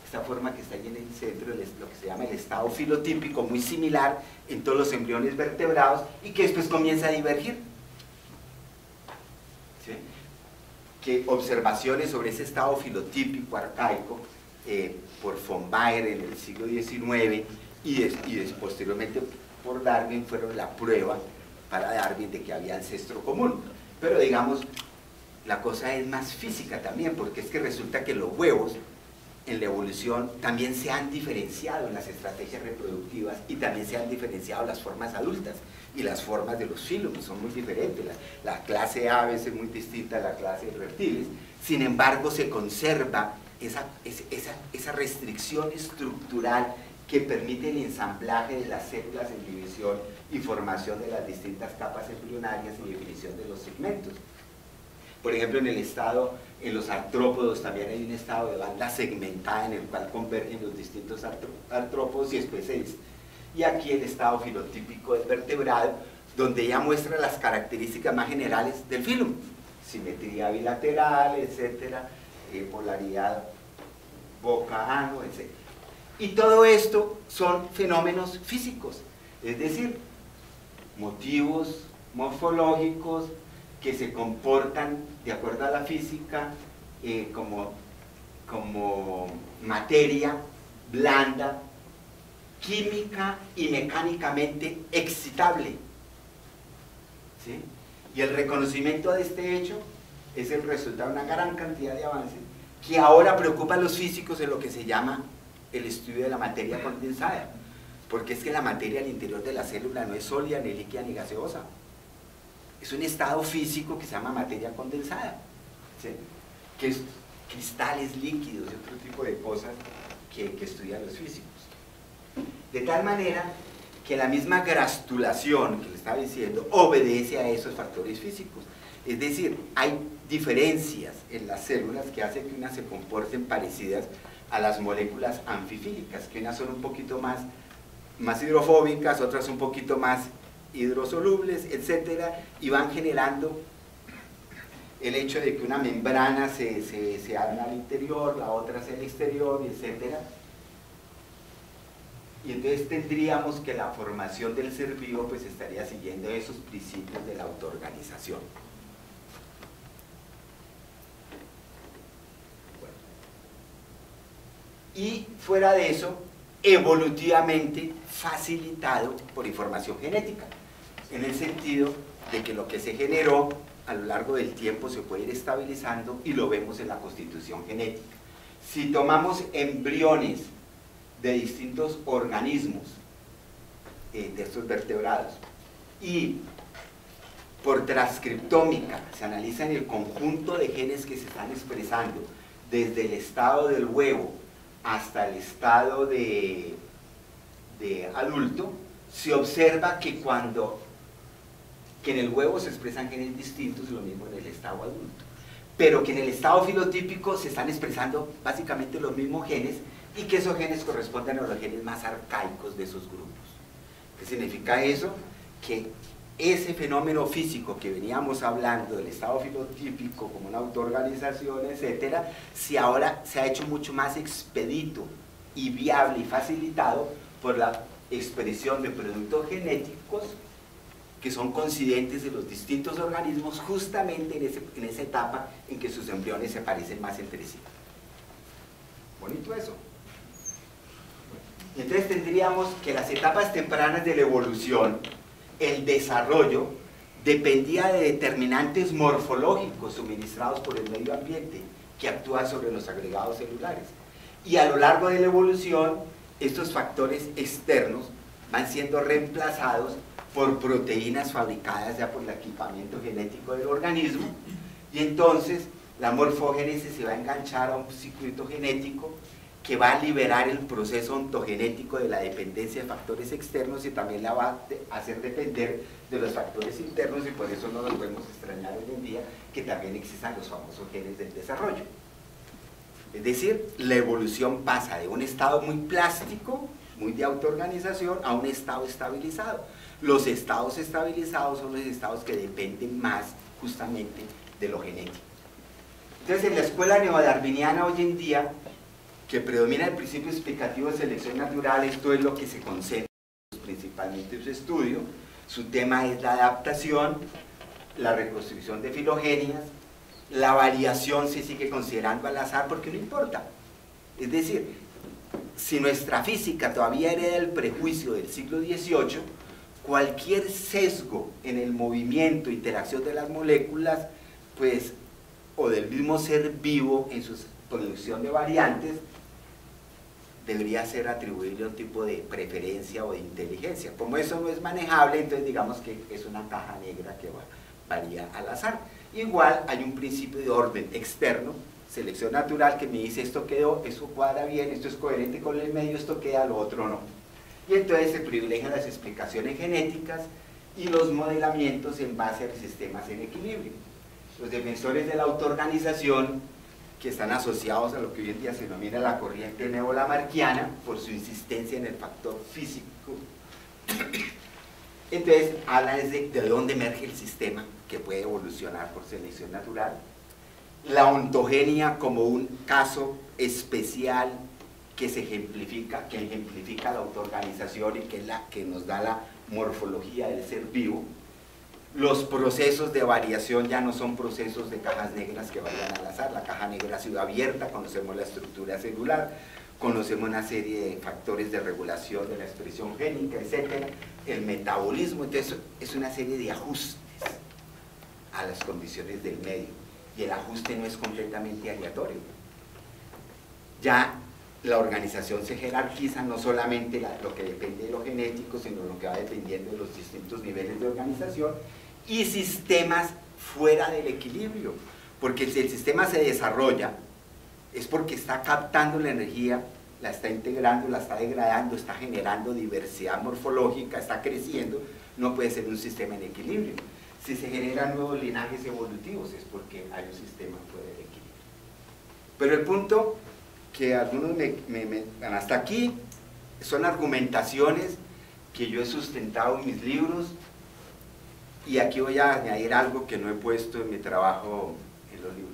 esta forma que está ahí en el centro, lo que se llama el estado filotípico, muy similar en todos los embriones vertebrados, y que después comienza a divergir que observaciones sobre ese estado filotípico arcaico eh, por von Baer en el siglo XIX y, y posteriormente por Darwin fueron la prueba para Darwin de que había ancestro común. Pero digamos, la cosa es más física también, porque es que resulta que los huevos en la evolución también se han diferenciado en las estrategias reproductivas y también se han diferenciado las formas adultas y las formas de los fílums son muy diferentes. La, la, clase aves es muy distinta a la clase de reptiles. Sin embargo, se conserva esa, esa, esa restricción estructural que permite el ensamblaje de las células en división y formación de las distintas capas embrionarias y definición de los segmentos. Por ejemplo, en el estado, en los artrópodos también hay un estado de banda segmentada en el cual convergen los distintos artrópodos y especies y aquí el estado filotípico del vertebrado, donde ya muestra las características más generales del filo, simetría bilateral, etcétera, eh, polaridad boca-ano, etc. Y todo esto son fenómenos físicos, es decir, motivos morfológicos que se comportan de acuerdo a la física eh, como, como materia blanda química y mecánicamente excitable. ¿sí? Y el reconocimiento de este hecho es el resultado de una gran cantidad de avances que ahora preocupa a los físicos en lo que se llama el estudio de la materia condensada. Porque es que la materia al interior de la célula no es sólida, ni líquida, ni gaseosa. Es un estado físico que se llama materia condensada. ¿sí? Que es cristales líquidos y otro tipo de cosas que estudian los físicos. De tal manera que la misma grastulación que le estaba diciendo obedece a esos factores físicos. Es decir, hay diferencias en las células que hacen que unas se comporten parecidas a las moléculas anfifílicas, que unas son un poquito más, más hidrofóbicas, otras un poquito más hidrosolubles, etcétera, y van generando el hecho de que una membrana se, se, se al interior, la otra hacia el exterior, etcétera. Y entonces tendríamos que la formación del ser vivo pues estaría siguiendo esos principios de la autoorganización. Y fuera de eso, evolutivamente facilitado por información genética, en el sentido de que lo que se generó a lo largo del tiempo se puede ir estabilizando y lo vemos en la constitución genética. Si tomamos embriones de distintos organismos eh, de estos vertebrados y por transcriptómica se analiza en el conjunto de genes que se están expresando desde el estado del huevo hasta el estado de, de adulto, se observa que cuando que en el huevo se expresan genes distintos, lo mismo en el estado adulto. Pero que en el estado filotípico se están expresando básicamente los mismos genes y que esos genes corresponden a los genes más arcaicos de esos grupos. ¿Qué significa eso? Que ese fenómeno físico que veníamos hablando del estado filotípico como una autoorganización, etcétera, si ahora se ha hecho mucho más expedito y viable y facilitado por la expresión de productos genéticos que son coincidentes de los distintos organismos justamente en, en esa etapa en que sus embriones se parecen más entre sí. Bonito eso. Entonces tendríamos que las etapas tempranas de la evolución, el desarrollo, dependía de determinantes morfológicos suministrados por el medio ambiente que actúan sobre los agregados celulares. Y a lo largo de la evolución, estos factores externos van siendo reemplazados por proteínas fabricadas ya por el equipamiento genético del organismo y entonces la morfogénesis se va a enganchar a un circuito genético que va a liberar el proceso ontogenético de la dependencia de factores externos y también la va a hacer depender de los factores internos y por eso no nos podemos extrañar hoy en día que también existan los famosos genes del desarrollo. Es decir, la evolución pasa de un estado muy plástico, muy de autoorganización, a un estado estabilizado. Los estados estabilizados son los estados que dependen más justamente de lo genético. Entonces, en la escuela neodarwiniana hoy en día, que predomina el principio explicativo de selección natural, esto es lo que se concentra principalmente en su estudio. Su tema es la adaptación, la reconstrucción de filogenias, la variación se sigue considerando al azar porque no importa. Es decir, si nuestra física todavía hereda el prejuicio del siglo XVIII, cualquier sesgo en el movimiento, interacción de las moléculas, pues, o del mismo ser vivo en su producción de variantes, debería ser atribuible a un tipo de preferencia o de inteligencia. Como eso no es manejable, entonces digamos que es una caja negra que varía al azar. Igual hay un principio de orden externo, selección natural, que me dice esto quedó, eso cuadra bien, esto es coherente con el medio, esto queda, lo otro no. Y entonces se privilegian las explicaciones genéticas y los modelamientos en base a los sistemas en equilibrio. Los defensores de la autoorganización que están asociados a lo que hoy en día se denomina la corriente neolamarquiana por su insistencia en el factor físico. Entonces, habla de, de dónde emerge el sistema que puede evolucionar por selección natural. La ontogenia como un caso especial que se ejemplifica, que ejemplifica la autoorganización y que es la que nos da la morfología del ser vivo los procesos de variación ya no son procesos de cajas negras que vayan al azar. La caja negra ha sido abierta, conocemos la estructura celular, conocemos una serie de factores de regulación de la expresión génica, etc. El metabolismo, entonces es una serie de ajustes a las condiciones del medio. Y el ajuste no es completamente aleatorio. Ya la organización se jerarquiza no solamente lo que depende de lo genético, sino lo que va dependiendo de los distintos niveles de organización y sistemas fuera del equilibrio. Porque si el sistema se desarrolla, es porque está captando la energía la está integrando, la está degradando, está generando diversidad morfológica, está creciendo, no puede ser un sistema en equilibrio. Si se generan nuevos linajes evolutivos es porque hay un sistema fuera de equilibrio. Pero el punto que algunos me, me, hasta aquí son argumentaciones que yo he sustentado en mis libros y aquí voy a añadir algo que no he puesto en mi trabajo en los libros.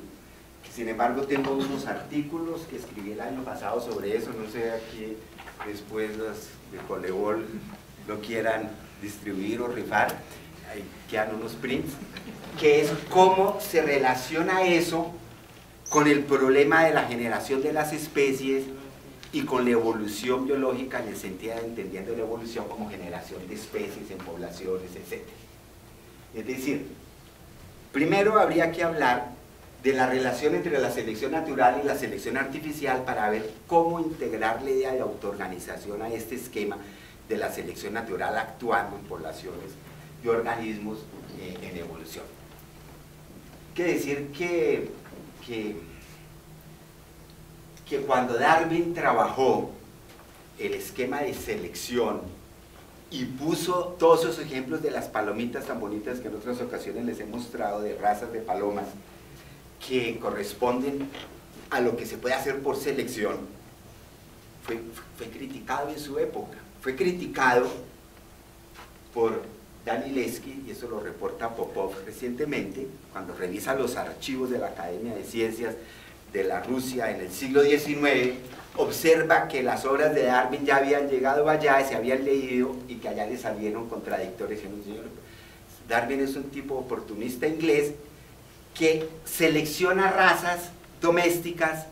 Sin embargo, tengo unos artículos que escribí el año pasado sobre eso, no sé aquí después los de Colebol lo quieran distribuir o rifar, ahí quedan unos prints, que es cómo se relaciona eso con el problema de la generación de las especies y con la evolución biológica en el sentido de entendiendo la evolución como generación de especies en poblaciones, etc. Es decir, primero habría que hablar de la relación entre la selección natural y la selección artificial para ver cómo integrar la idea de autoorganización a este esquema de la selección natural actuando en poblaciones de organismos eh, en evolución. Quiere decir que que, cuando Darwin trabajó el esquema de selección y puso todos esos ejemplos de las palomitas tan bonitas que en otras ocasiones les he mostrado de razas de palomas que corresponden a lo que se puede hacer por selección, fue, fue criticado en su época. Fue criticado por Danilevsky, y eso lo reporta Popov recientemente, cuando revisa los archivos de la Academia de Ciencias de la Rusia en el siglo XIX, observa que las obras de Darwin ya habían llegado allá, y se habían leído y que allá le salieron contradictorios. Darwin es un tipo oportunista inglés que selecciona razas domésticas,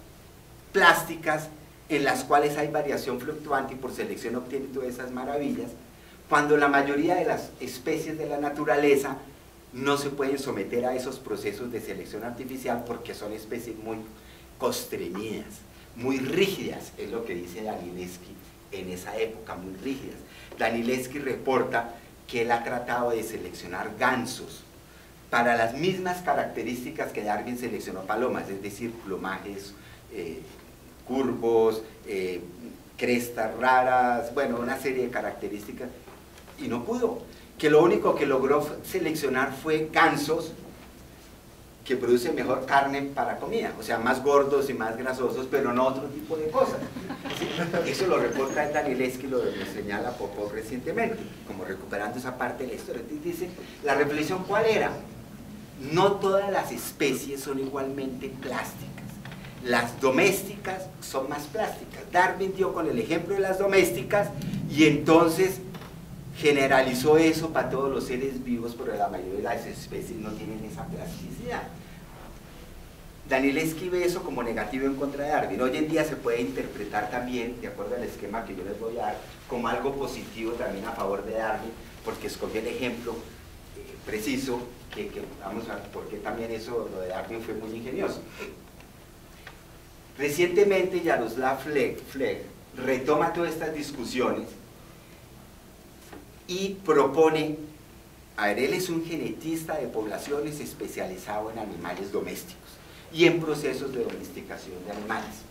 plásticas, en las cuales hay variación fluctuante y por selección obtiene todas esas maravillas, cuando la mayoría de las especies de la naturaleza no se pueden someter a esos procesos de selección artificial porque son especies muy constreñidas, muy rígidas, es lo que dice Danilevsky en esa época, muy rígidas. Danilevsky reporta que él ha tratado de seleccionar gansos para las mismas características que Darwin seleccionó palomas, es decir, plumajes eh, curvos, eh, crestas raras, bueno, una serie de características y no pudo. Que lo único que logró seleccionar fue gansos que producen mejor carne para comida, o sea, más gordos y más grasosos, pero no otro tipo de cosas. Eso lo reporta Danilevsky, lo, lo señala Popov recientemente, como recuperando esa parte de la historia. Dice, la reflexión cuál era? No todas las especies son igualmente plásticas. Las domésticas son más plásticas. Darwin dio con el ejemplo de las domésticas y entonces generalizó eso para todos los seres vivos, pero la mayoría de las especies no tienen esa plasticidad. Danilevsky ve eso como negativo en contra de Darwin. Hoy en día se puede interpretar también, de acuerdo al esquema que yo les voy a dar, como algo positivo también a favor de Darwin, porque escogió el ejemplo eh, preciso, que, vamos a ver por qué también eso, lo de Darwin fue muy ingenioso. Recientemente Jaroslav Fleck retoma todas estas discusiones y propone, a ver, él es un genetista de poblaciones especializado en animales domésticos y en procesos de domesticación de animales,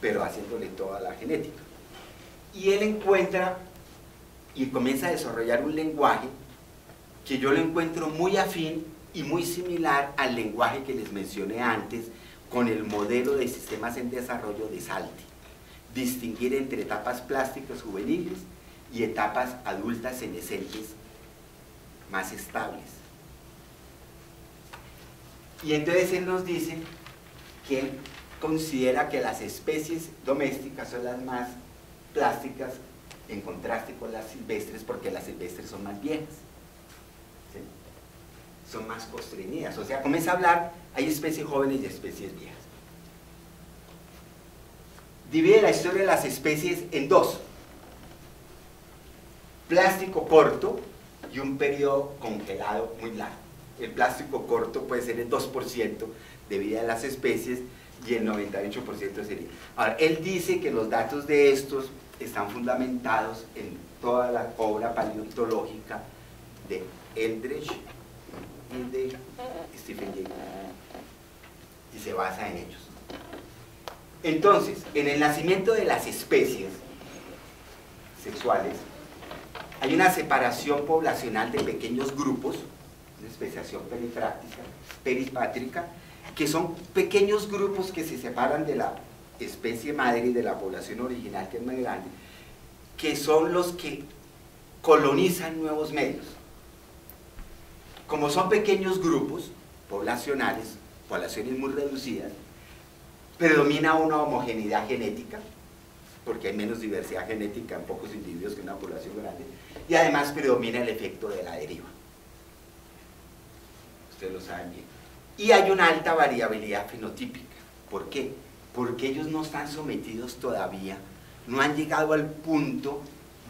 pero haciéndole toda la genética. Y él encuentra y comienza a desarrollar un lenguaje que yo lo encuentro muy afín y muy similar al lenguaje que les mencioné antes con el modelo de sistemas en desarrollo de Salti. Distinguir entre etapas plásticas juveniles y etapas adultas senescentes más estables. Y entonces él nos dice que considera que las especies domésticas son las más plásticas en contraste con las silvestres porque las silvestres son más viejas. Son más constreñidas. O sea, comienza a hablar, hay especies jóvenes y especies viejas. Divide la historia de las especies en dos plástico corto y un periodo congelado muy largo. El plástico corto puede ser el 2% de vida de las especies y el 98% sería. Ahora, él dice que los datos de estos están fundamentados en toda la obra paleontológica de Eldridge y de Stephen Jay. Y se basa en ellos. Entonces, en el nacimiento de las especies sexuales, hay una separación poblacional de pequeños grupos, especiación peripátrica, que son pequeños grupos que se separan de la especie madre y de la población original, que es más grande, que son los que colonizan nuevos medios. Como son pequeños grupos poblacionales, poblaciones muy reducidas, predomina una homogeneidad genética, porque hay menos diversidad genética en pocos individuos que en una población grande, y además predomina el efecto de la deriva. Ustedes lo saben bien. Y hay una alta variabilidad fenotípica. ¿Por qué? Porque ellos no están sometidos todavía, no han llegado al punto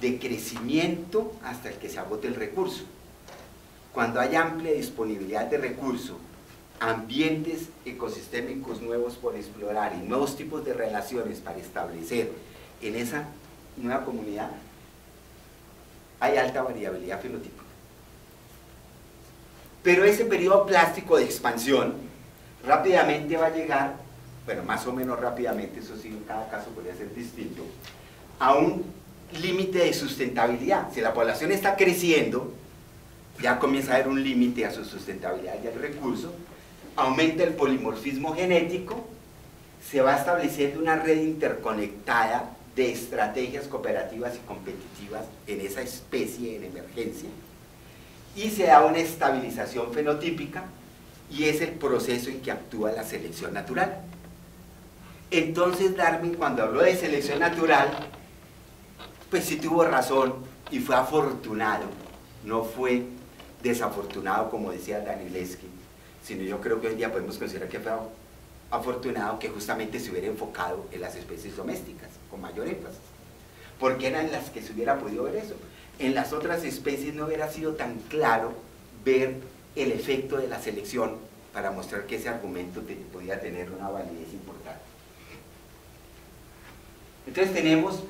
de crecimiento hasta el que se agote el recurso. Cuando hay amplia disponibilidad de recursos, ambientes ecosistémicos nuevos por explorar y nuevos tipos de relaciones para establecer en esa nueva comunidad, hay alta variabilidad fenotípica. Pero ese periodo plástico de expansión rápidamente va a llegar, bueno, más o menos rápidamente, eso sí, en cada caso podría ser distinto, a un límite de sustentabilidad. Si la población está creciendo, ya comienza a haber un límite a su sustentabilidad y al recurso, aumenta el polimorfismo genético, se va a establecer una red interconectada de estrategias cooperativas y competitivas en esa especie en emergencia y se da una estabilización fenotípica y es el proceso en que actúa la selección natural. Entonces Darwin cuando habló de selección natural, pues sí tuvo razón y fue afortunado, no fue desafortunado como decía Danielewski, sino yo creo que hoy día podemos considerar que fue afortunado que justamente se hubiera enfocado en las especies domésticas, con mayor énfasis, porque eran las que se hubiera podido ver eso. En las otras especies no hubiera sido tan claro ver el efecto de la selección para mostrar que ese argumento podía tener una validez importante. Entonces tenemos,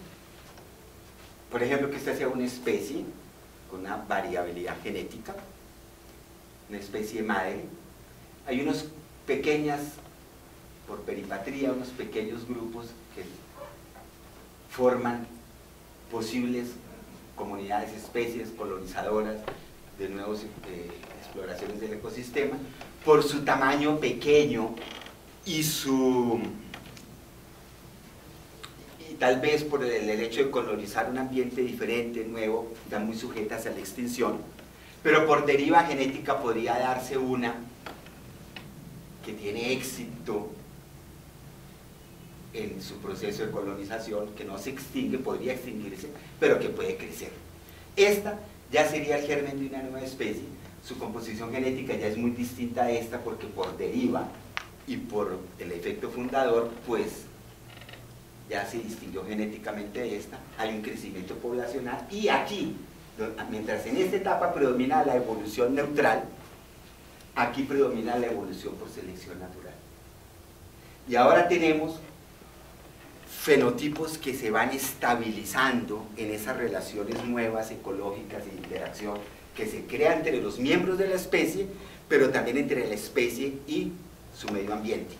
por ejemplo, que esta sea una especie con una variabilidad genética, una especie madre. Hay unos pequeñas, por peripatría, unos pequeños grupos que forman posibles comunidades, especies colonizadoras de nuevas eh, exploraciones del ecosistema, por su tamaño pequeño y su y tal vez por el, el hecho de colonizar un ambiente diferente, nuevo, están muy sujetas a la extinción, pero por deriva genética podría darse una que tiene éxito en su proceso de colonización, que no se extingue, podría extinguirse, pero que puede crecer. Esta ya sería el germen de una nueva especie, su composición genética ya es muy distinta a esta porque por deriva y por el efecto fundador, pues ya se distinguió genéticamente de esta, hay un crecimiento poblacional y aquí, mientras en esta etapa predomina la evolución neutral, aquí predomina la evolución por selección natural. Y ahora tenemos fenotipos que se van estabilizando en esas relaciones nuevas ecológicas de interacción que se crean entre los miembros de la especie, pero también entre la especie y su medio ambiente.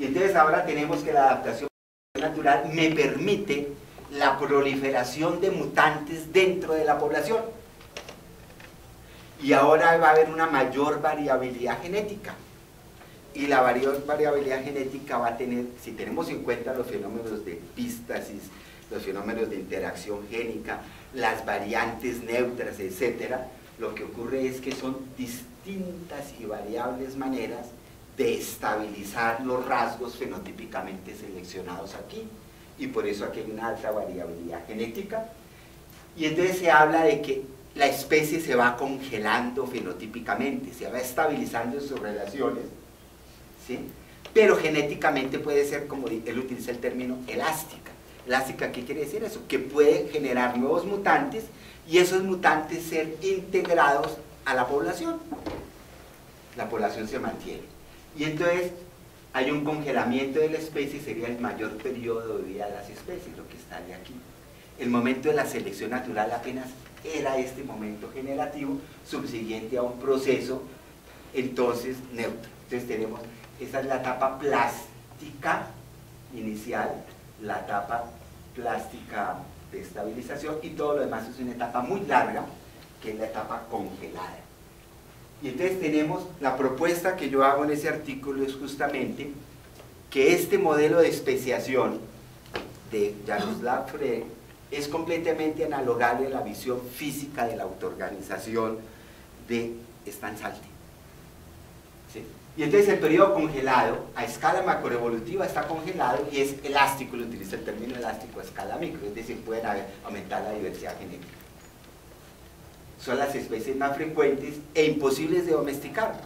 Y entonces ahora tenemos que la adaptación natural me permite la proliferación de mutantes dentro de la población. Y ahora va a haber una mayor variabilidad genética y la variabilidad genética va a tener, si tenemos en cuenta los fenómenos de epístasis, los fenómenos de interacción génica, las variantes neutras, etcétera, lo que ocurre es que son distintas y variables maneras de estabilizar los rasgos fenotípicamente seleccionados aquí. Y por eso aquí hay una alta variabilidad genética. Y entonces se habla de que la especie se va congelando fenotípicamente, se va estabilizando sus relaciones pero genéticamente puede ser, como él utiliza el término, elástica. Elástica, ¿qué quiere decir eso? Que puede generar nuevos mutantes y esos mutantes ser integrados a la población. La población se mantiene. Y entonces hay un congelamiento de la especie, sería el mayor periodo de vida de las especies, lo que está de aquí. El momento de la selección natural apenas era este momento generativo subsiguiente a un proceso entonces neutro. Entonces tenemos esa es la etapa plástica inicial, la etapa plástica de estabilización y todo lo demás es una etapa muy larga, que es la etapa congelada. Y entonces tenemos la propuesta que yo hago en ese artículo es justamente que este modelo de especiación de Jaroslav Frey es completamente analogable a la visión física de la autoorganización de Stansalte. Y entonces el periodo congelado, a escala macroevolutiva está congelado y es elástico, lo utiliza el término elástico a escala micro, es decir, pueden aumentar la diversidad genética. Son las especies más frecuentes e imposibles de domesticar,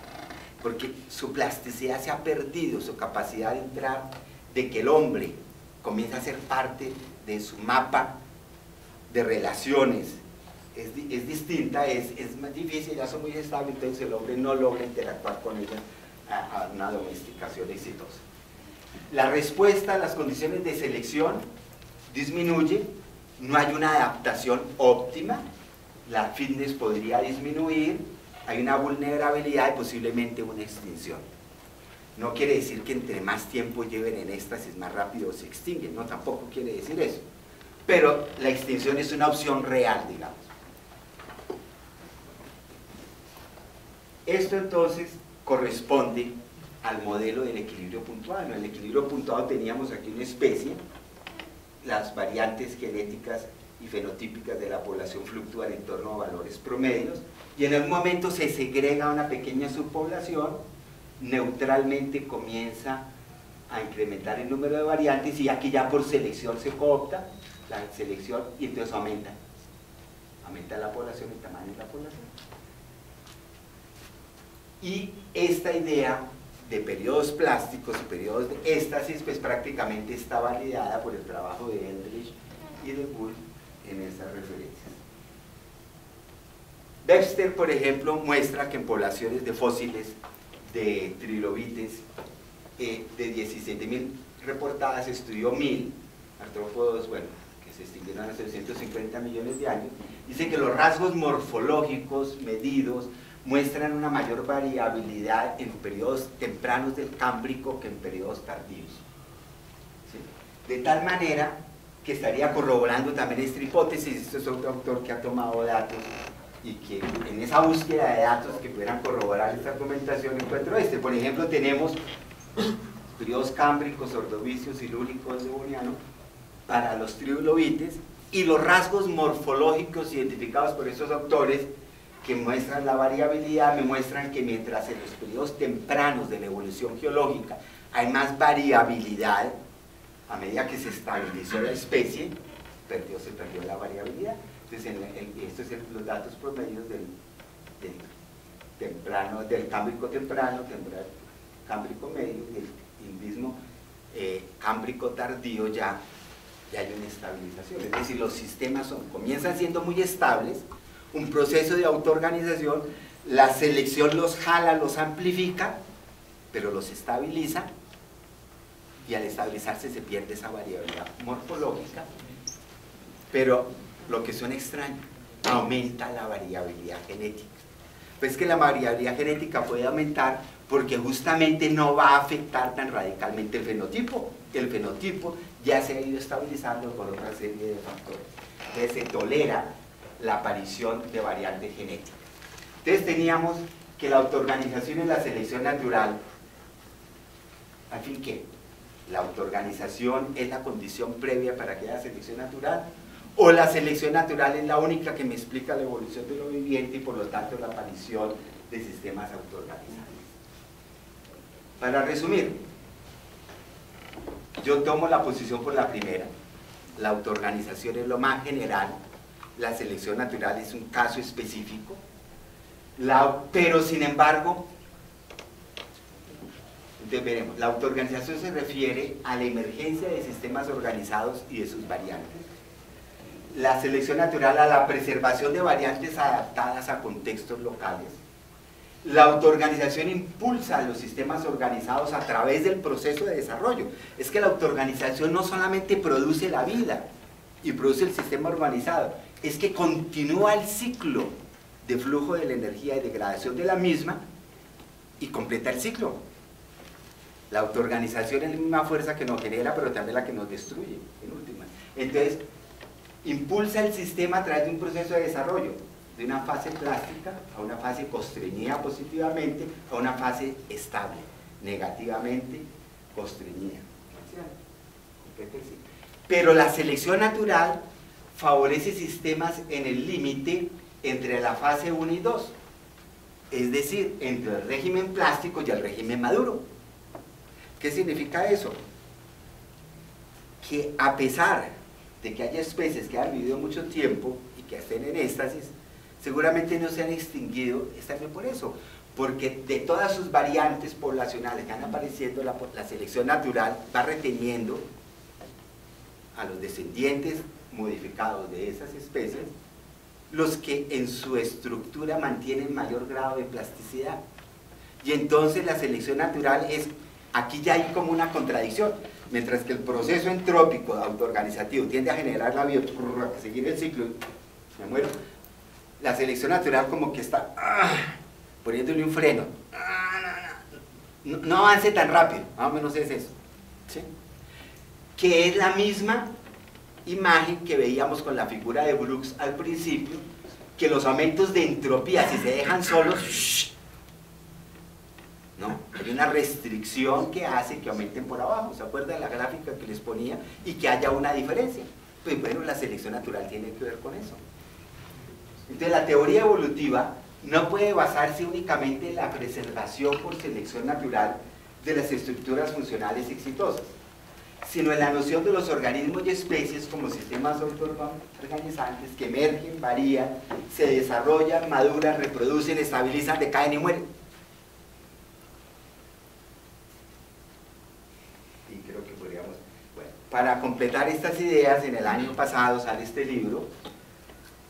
porque su plasticidad se ha perdido, su capacidad de entrar, de que el hombre comienza a ser parte de su mapa de relaciones es, es distinta, es, es, más difícil, ya son muy estables, entonces el hombre no logra interactuar con ellas a, una domesticación exitosa. La respuesta a las condiciones de selección disminuye, no hay una adaptación óptima, la fitness podría disminuir, hay una vulnerabilidad y posiblemente una extinción. No quiere decir que entre más tiempo lleven en éxtasis, más rápido se extinguen, no, tampoco quiere decir eso pero la extinción es una opción real, digamos. Esto entonces corresponde al modelo del equilibrio puntual. En el equilibrio puntual teníamos aquí una especie, las variantes genéticas y fenotípicas de la población fluctúan en torno a valores promedios, y en algún momento se segrega una pequeña subpoblación, neutralmente comienza a incrementar el número de variantes y aquí ya por selección se coopta la selección y entonces aumenta. Aumenta la población, el tamaño de la población. Y esta idea de periodos plásticos y periodos de éxtasis, pues prácticamente está validada por el trabajo de Eldridge y de Bull en estas referencias. Webster, por ejemplo, muestra que en poblaciones de fósiles de trilobites eh, de 17.000 reportadas, estudió 1.000 artrópodos, bueno, se extinguieron hace 150 millones de años, dice que los rasgos morfológicos medidos muestran una mayor variabilidad en periodos tempranos del Cámbrico que en periodos tardíos. De tal manera que estaría corroborando también esta hipótesis, esto es otro autor que ha tomado datos y que en esa búsqueda de datos que pudieran corroborar esta argumentación encuentro este. Por ejemplo, tenemos periodos cámbricos, ordovicios, silúricos, devoniano, para los trilobites y los rasgos morfológicos identificados por estos autores que muestran la variabilidad, me muestran que mientras en los periodos tempranos de la evolución geológica hay más variabilidad, a medida que se estabilizó la especie, perdió, se perdió la variabilidad. Entonces, estos son los datos promedios del, del, temprano, del cámbrico temprano, temprano, cámbrico medio y el mismo eh, cámbrico tardío ya hay una estabilización. Es decir, los sistemas son, comienzan siendo muy estables, un proceso de autoorganización, la selección los jala, los amplifica, pero los estabiliza y al estabilizarse se pierde esa variabilidad morfológica, pero lo que suena extraño, aumenta la variabilidad genética. Pues que la variabilidad genética puede aumentar porque justamente no va a afectar tan radicalmente el fenotipo. El fenotipo ya se ha ido estabilizando por otra serie de factores. Entonces se tolera la aparición de variantes genéticas. Entonces teníamos que la autoorganización y la selección natural, al fin que la autoorganización es la condición previa para que haya selección natural, o la selección natural es la única que me explica la evolución de lo viviente y por lo tanto la aparición de sistemas autoorganizados. Para resumir, yo tomo la posición por la primera. La autoorganización es lo más general, la selección natural es un caso específico, pero sin embargo, la autoorganización se refiere a la emergencia de sistemas organizados y de sus variantes. La selección natural a la preservación de variantes adaptadas a contextos locales la autoorganización impulsa a los sistemas organizados a través del proceso de desarrollo. Es que la autoorganización no solamente produce la vida y produce el sistema organizado, es que continúa el ciclo de flujo de la energía y degradación de la misma y completa el ciclo. La autoorganización es la misma fuerza que nos genera, pero también la que nos destruye, en última. Entonces, impulsa el sistema a través de un proceso de desarrollo, de una fase plástica a una fase constreñida positivamente, a una fase estable, negativamente constreñida. Pero la selección natural favorece sistemas en el límite entre la fase 1 y 2, es decir, entre el régimen plástico y el régimen maduro. ¿Qué significa eso? Que a pesar de que haya especies que han vivido mucho tiempo y que estén en éxtasis, seguramente no se han extinguido, es también por eso, porque de todas sus variantes poblacionales que han apareciendo, la, la selección natural va reteniendo a los descendientes modificados de esas especies, los que en su estructura mantienen mayor grado de plasticidad. Y entonces la selección natural es, aquí ya hay como una contradicción, mientras que el proceso entrópico autoorganizativo tiende a generar la bioturra, seguir el ciclo, me muero, la selección natural como que está ah, poniéndole un freno, ah, no, no, avance tan rápido, más o menos es eso, ¿sí? que es la misma imagen que veíamos con la figura de Brooks al principio, que los aumentos de entropía, si se dejan solos, ¿no? Hay una restricción que hace que aumenten por abajo, ¿se acuerdan la gráfica que les ponía? Y que haya una diferencia. Pues bueno, la selección natural tiene que ver con eso. Entonces la teoría evolutiva no puede basarse únicamente en la preservación por selección natural de las estructuras funcionales exitosas sino en la noción de los organismos y especies como sistemas autoorganizantes que emergen, varían, se desarrollan, maduran, reproducen, estabilizan, decaen y mueren. Y creo que podríamos... Bueno, para completar estas ideas, en el año pasado sale este libro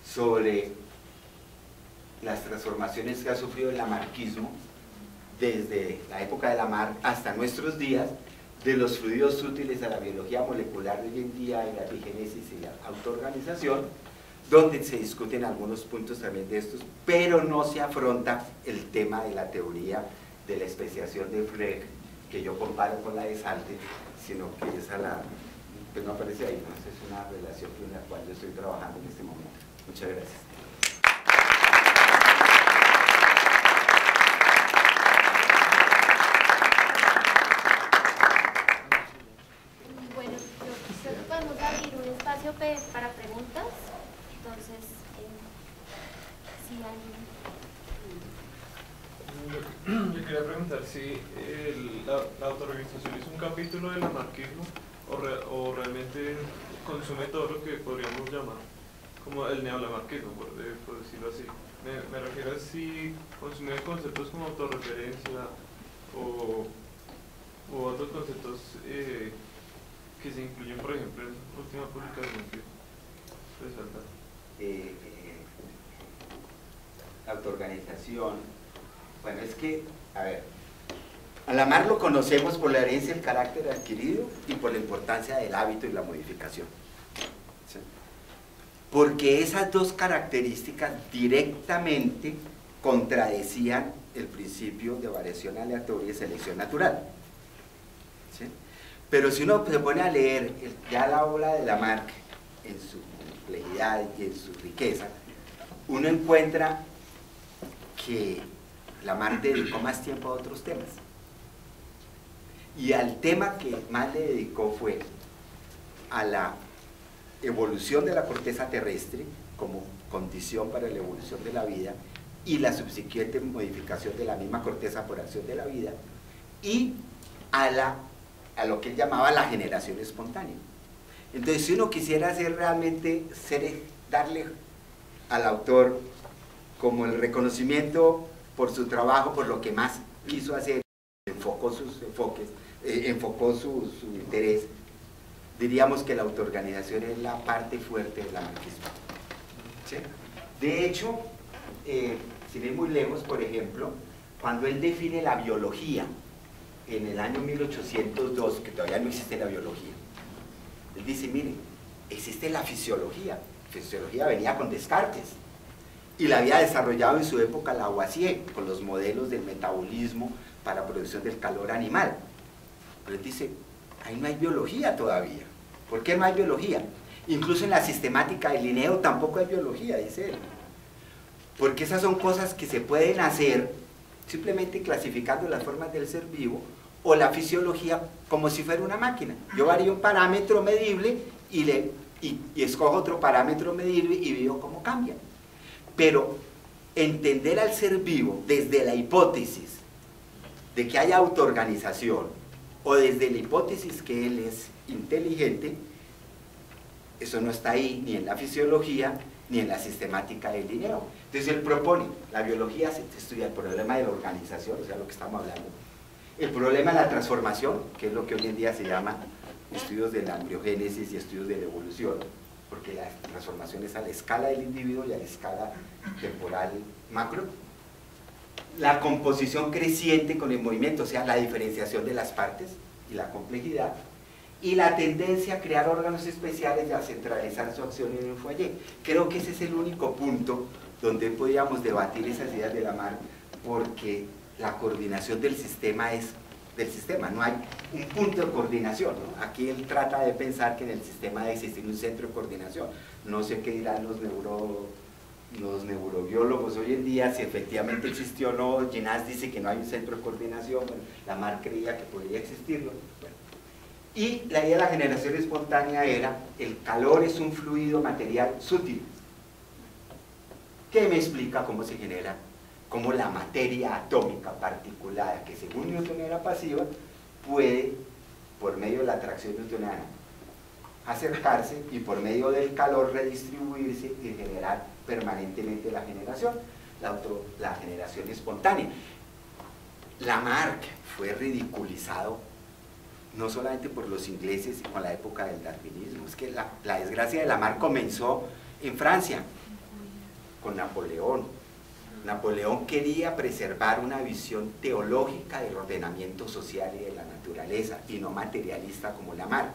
sobre las transformaciones que ha sufrido el lamarquismo desde la época de la mar hasta nuestros días de los fluidos útiles a la biología molecular de hoy en día, y la epigénesis y la autoorganización, donde se discuten algunos puntos también de estos, pero no se afronta el tema de la teoría de la especiación de Frege, que yo comparo con la de Salte, sino que esa la, que no aparece ahí, ¿no? es una relación con la cual yo estoy trabajando en este momento. Muchas gracias. Para preguntas. Entonces, eh, si alguien... Yo quería preguntar si la, la, es un capítulo del anarquismo o, o, realmente consume todo lo que podríamos llamar como el neolamarquismo, por, por decirlo así. Me, me, refiero a si consume conceptos como autorreferencia o, o otros conceptos eh, que se incluyen, por ejemplo, en la última publicación que resalta? Eh, eh, autoorganización. Bueno, es que, a ver, a la mar lo conocemos por la herencia del carácter adquirido y por la importancia del hábito y la modificación. Porque esas dos características directamente contradecían el principio de variación aleatoria y selección natural. Pero si uno se pone a leer ya la obra de Lamarck en su complejidad y en su riqueza, uno encuentra que Lamarck dedicó más tiempo a otros temas. Y al tema que más le dedicó fue a la evolución de la corteza terrestre como condición para la evolución de la vida y la subsiguiente modificación de la misma corteza por acción de la vida y a la a lo que él llamaba la generación espontánea. Entonces, si uno quisiera hacer realmente, ser, darle al autor como el reconocimiento por su trabajo, por lo que más quiso hacer, enfocó sus enfoques, eh, enfocó su, interés, diríamos que la autoorganización es la parte fuerte del anarquismo. De hecho, eh, sin ir muy lejos, por ejemplo, cuando él define la biología, en el año 1802, que todavía no existe la biología, él dice, mire, existe la fisiología. La fisiología venía con Descartes y la había desarrollado en su época Lavoisier con los modelos del metabolismo para producción del calor animal. Pero él dice, ahí no hay biología todavía. ¿Por qué no hay biología? Incluso en la sistemática del Linneo tampoco hay biología, dice él. Porque esas son cosas que se pueden hacer simplemente clasificando las formas del ser vivo o la fisiología como si fuera una máquina. Yo varío un parámetro medible y, le, y, y escojo otro parámetro medible y veo cómo cambia. Pero entender al ser vivo desde la hipótesis de que hay autoorganización o desde la hipótesis que él es inteligente, eso no está ahí ni en la fisiología ni en la sistemática del dinero. Entonces él propone, la biología se estudia el problema de la organización, o sea, lo que estamos hablando, el problema de la transformación, que es lo que hoy en día se llama estudios de la embriogénesis y estudios de la evolución, porque la transformación es a la escala del individuo y a la escala temporal macro. La composición creciente con el movimiento, o sea, la diferenciación de las partes y la complejidad, y la tendencia a crear órganos especiales y a centralizar su acción en un foyer. Creo que ese es el único punto donde podríamos debatir esas ideas de la mar, porque la coordinación del sistema es del sistema, no hay un punto de coordinación. Aquí él trata de pensar que en el sistema debe existir un centro de coordinación. No sé qué dirán los, neuro, los neurobiólogos hoy en día, si efectivamente existió o no. Ginás dice que no hay un centro de coordinación, bueno, la Mar creía que podría existirlo. Y la idea de la generación espontánea era, el calor es un fluido material sutil, que me explica cómo se genera cómo la materia atómica particular, que según Newton era pasiva, puede, por medio de la atracción newtoniana, acercarse y por medio del calor redistribuirse y generar permanentemente la generación, la, generación espontánea. Lamarck fue ridiculizado no solamente por los ingleses con la época del darwinismo, es que la, la desgracia de Lamarck comenzó en Francia, con Napoleón, Napoleón quería preservar una visión teológica del ordenamiento social y de la naturaleza y no materialista como Lamarck.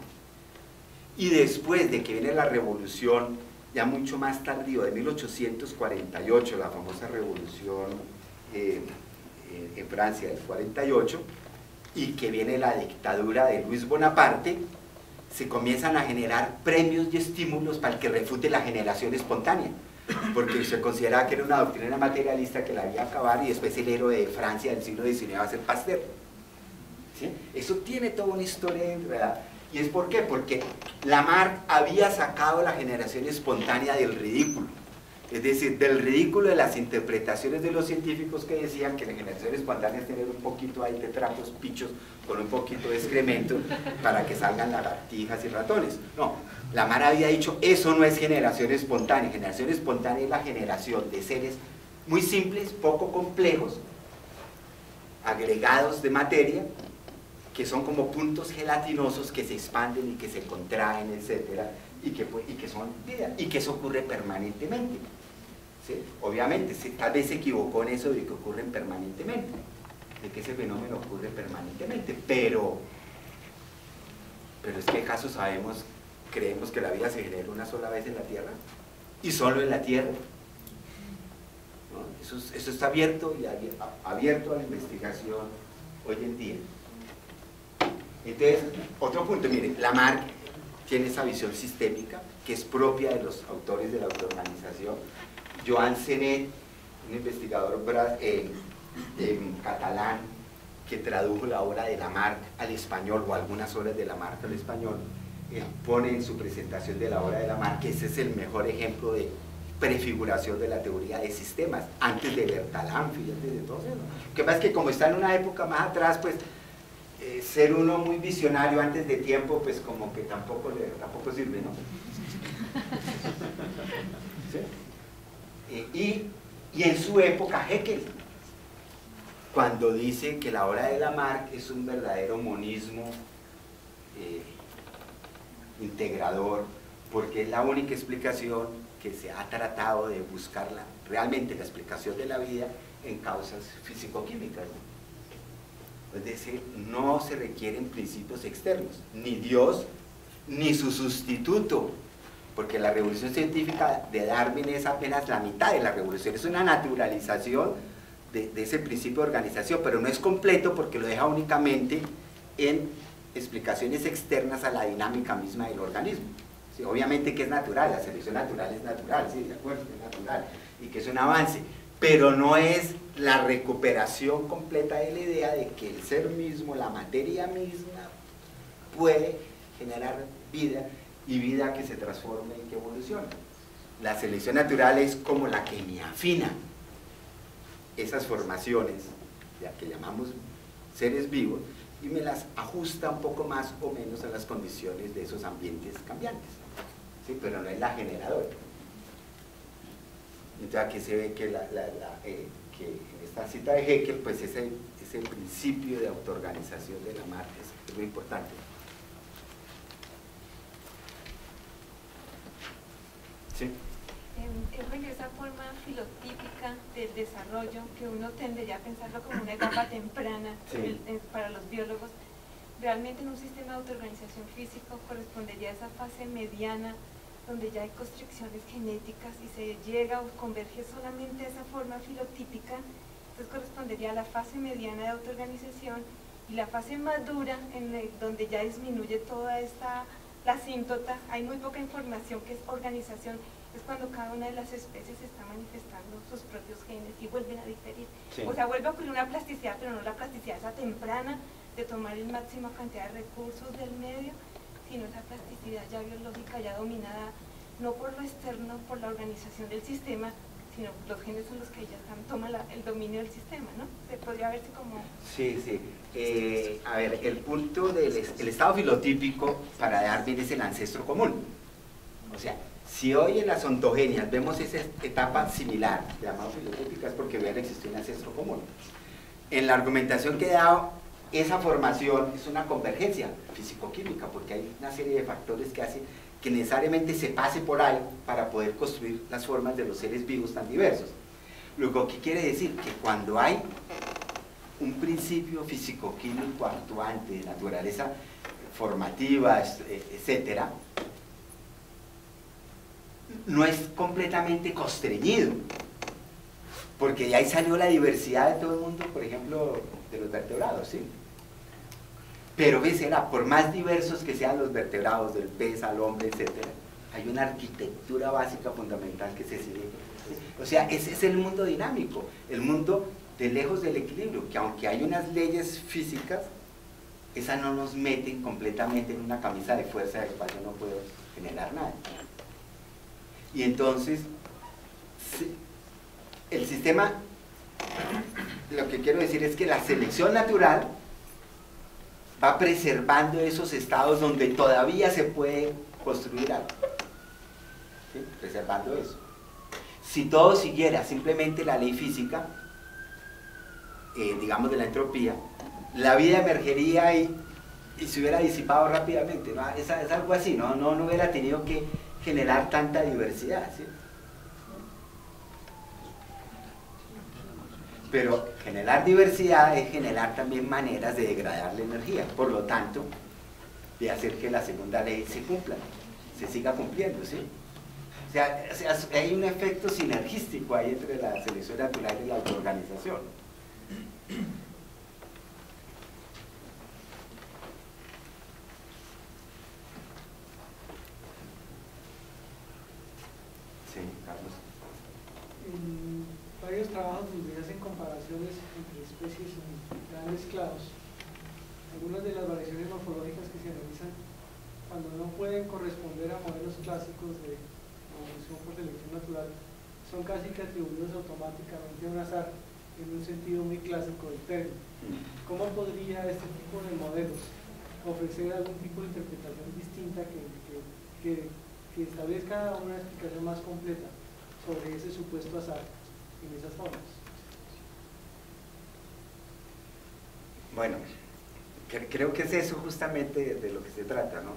Y después de que viene la revolución, ya mucho más tardío, de 1848, la famosa revolución eh, en Francia del 48, y que viene la dictadura de Luis Bonaparte, se comienzan a generar premios y estímulos para el que refute la generación espontánea porque se consideraba que era una doctrina materialista que la había acabar y después el héroe de Francia del siglo XIX va a ser Pasteur. ¿Sí? Eso tiene toda una historia verdad ¿Y es por qué? Porque Lamarck había sacado la generación espontánea del ridículo. Es decir, del ridículo de las interpretaciones de los científicos que decían que la generación espontánea es tener un poquito ahí de trapos, pichos, con un poquito de excremento para que salgan lagartijas y ratones. No, Lamar había dicho, eso no es generación espontánea. Generación espontánea es la generación de seres muy simples, poco complejos, agregados de materia, que son como puntos gelatinosos que se expanden y que se contraen, etcétera, y que, y que son vida, y que eso ocurre permanentemente. Obviamente, tal vez se equivocó en eso de que ocurren permanentemente, de que ese fenómeno ocurre permanentemente, pero, pero es que acaso sabemos, creemos que la vida se genera una sola vez en la Tierra y solo en la Tierra. Eso, eso, está abierto y abierto a la investigación hoy en día. Entonces, otro punto, miren, Lamarck tiene esa visión sistémica que es propia de los autores de la autoorganización Joan Senet, un investigador eh, catalán que tradujo la obra de Lamarck al español o algunas obras de Lamarck al español, pone en su presentación de la obra de Lamarck que ese es el mejor ejemplo de prefiguración de la teoría de sistemas, antes de Bertalanffy y antes de todo eso. Lo que pasa es que como está en una época más atrás, pues eh, ser uno muy visionario antes de tiempo, pues como que tampoco, le, tampoco sirve, ¿no? ¿Sí? y, en su época Heckel, cuando dice que la obra de Lamarck es un verdadero monismo eh, integrador, porque es la única explicación que se ha tratado de buscarla, realmente la explicación de la vida en causas físico-químicas. Es decir, no se requieren principios externos, ni Dios, ni su sustituto, porque la revolución científica de Darwin es apenas la mitad de la revolución, es una naturalización de, ese principio de organización, pero no es completo porque lo deja únicamente en explicaciones externas a la dinámica misma del organismo. Obviamente que es natural, la selección natural es natural, sí, de acuerdo, es natural, y que es un avance, pero no es la recuperación completa de la idea de que el ser mismo, la materia misma, puede generar vida y vida que se transforme y que evolucione. La selección natural es como la que me afina esas formaciones, que llamamos seres vivos, y me las ajusta un poco más o menos a las condiciones de esos ambientes cambiantes. ¿sí? Pero no es la generadora. Entonces aquí se ve que, la, la, eh, que en esta cita de Heckel, pues ese, ese principio de autoorganización de la mar es, es muy importante. ¿Sí? Es bueno, esa forma filotípica del desarrollo que uno tendería a pensarlo como una etapa temprana Sí. el- para los biólogos, realmente en un sistema de autoorganización físico correspondería a esa fase mediana donde ya hay constricciones genéticas y se llega o converge solamente a esa forma filotípica, entonces correspondería a la fase mediana de autoorganización y la fase madura en el- donde ya disminuye toda esta la asíntota, hay muy poca información que es organización, es cuando cada una de las especies está manifestando sus propios genes y vuelven a diferir. Sí. O sea, vuelve a ocurrir una plasticidad, pero no la plasticidad esa temprana de tomar el máxima cantidad de recursos del medio, sino esa plasticidad ya biológica, ya dominada no por lo externo, por la organización del sistema, sino los genes son los que ya están, toman la- el dominio del sistema, ¿no? Se podría verse como... Sí, sí. Eh, a ver, el punto del es- el estado filotípico para Darwin es el ancestro común. O sea, si hoy en las ontogenias vemos esa etapa similar, llamada filotípica, es porque hubiera existido un ancestro común. En la argumentación que he dado, esa formación es una convergencia físico-química, porque hay una serie de factores que hacen que necesariamente se pase por ahí para poder construir las formas de los seres vivos tan diversos. Luego, ¿qué quiere decir? Que cuando hay un principio físico-químico actuante de naturaleza formativa, eh, etcétera, no es completamente constreñido, porque de ahí salió la diversidad de todo el mundo, por ejemplo, de los vertebrados, ¿sí? Pero ves, era, por más diversos que sean los vertebrados, del pez al hombre, etcétera, hay una arquitectura básica fundamental que se sigue. O sea, ese es el mundo dinámico, el mundo de lejos del equilibrio, que aunque hay unas leyes físicas, esas no nos meten completamente en una camisa de fuerza del cual yo no puedo generar nada. Y entonces, el sistema, lo que quiero decir es que la selección natural va preservando esos estados donde todavía se puede construir algo. Preservando eso. Si todo siguiera simplemente la ley física, eh, digamos de la entropía, la vida emergería y, y se hubiera disipado rápidamente. ¿no? Es, es algo así, ¿no? No, no hubiera tenido que generar tanta diversidad. ¿sí? Pero generar diversidad es generar también maneras de degradar la energía. Por lo tanto, de hacer que la segunda ley se cumpla, se siga cumpliendo, ¿sí? O sea, hay un efecto sinergístico ahí entre la selección natural y la autoorganización. Sí, Carlos. Varios trabajos donde hacen comparaciones entre especies en grandes clados, algunas de las variaciones morfológicas que se realizan cuando no pueden corresponder a modelos clásicos de evolución por selección natural son casi que atribuidos automáticamente a un azar en un sentido muy clásico del término. ¿Cómo podría este tipo de modelos ofrecer algún tipo de interpretación distinta que, que- que- que establezca una explicación más completa sobre ese supuesto azar en esas formas? Bueno, cre- creo que es eso justamente de lo que se trata, ¿no?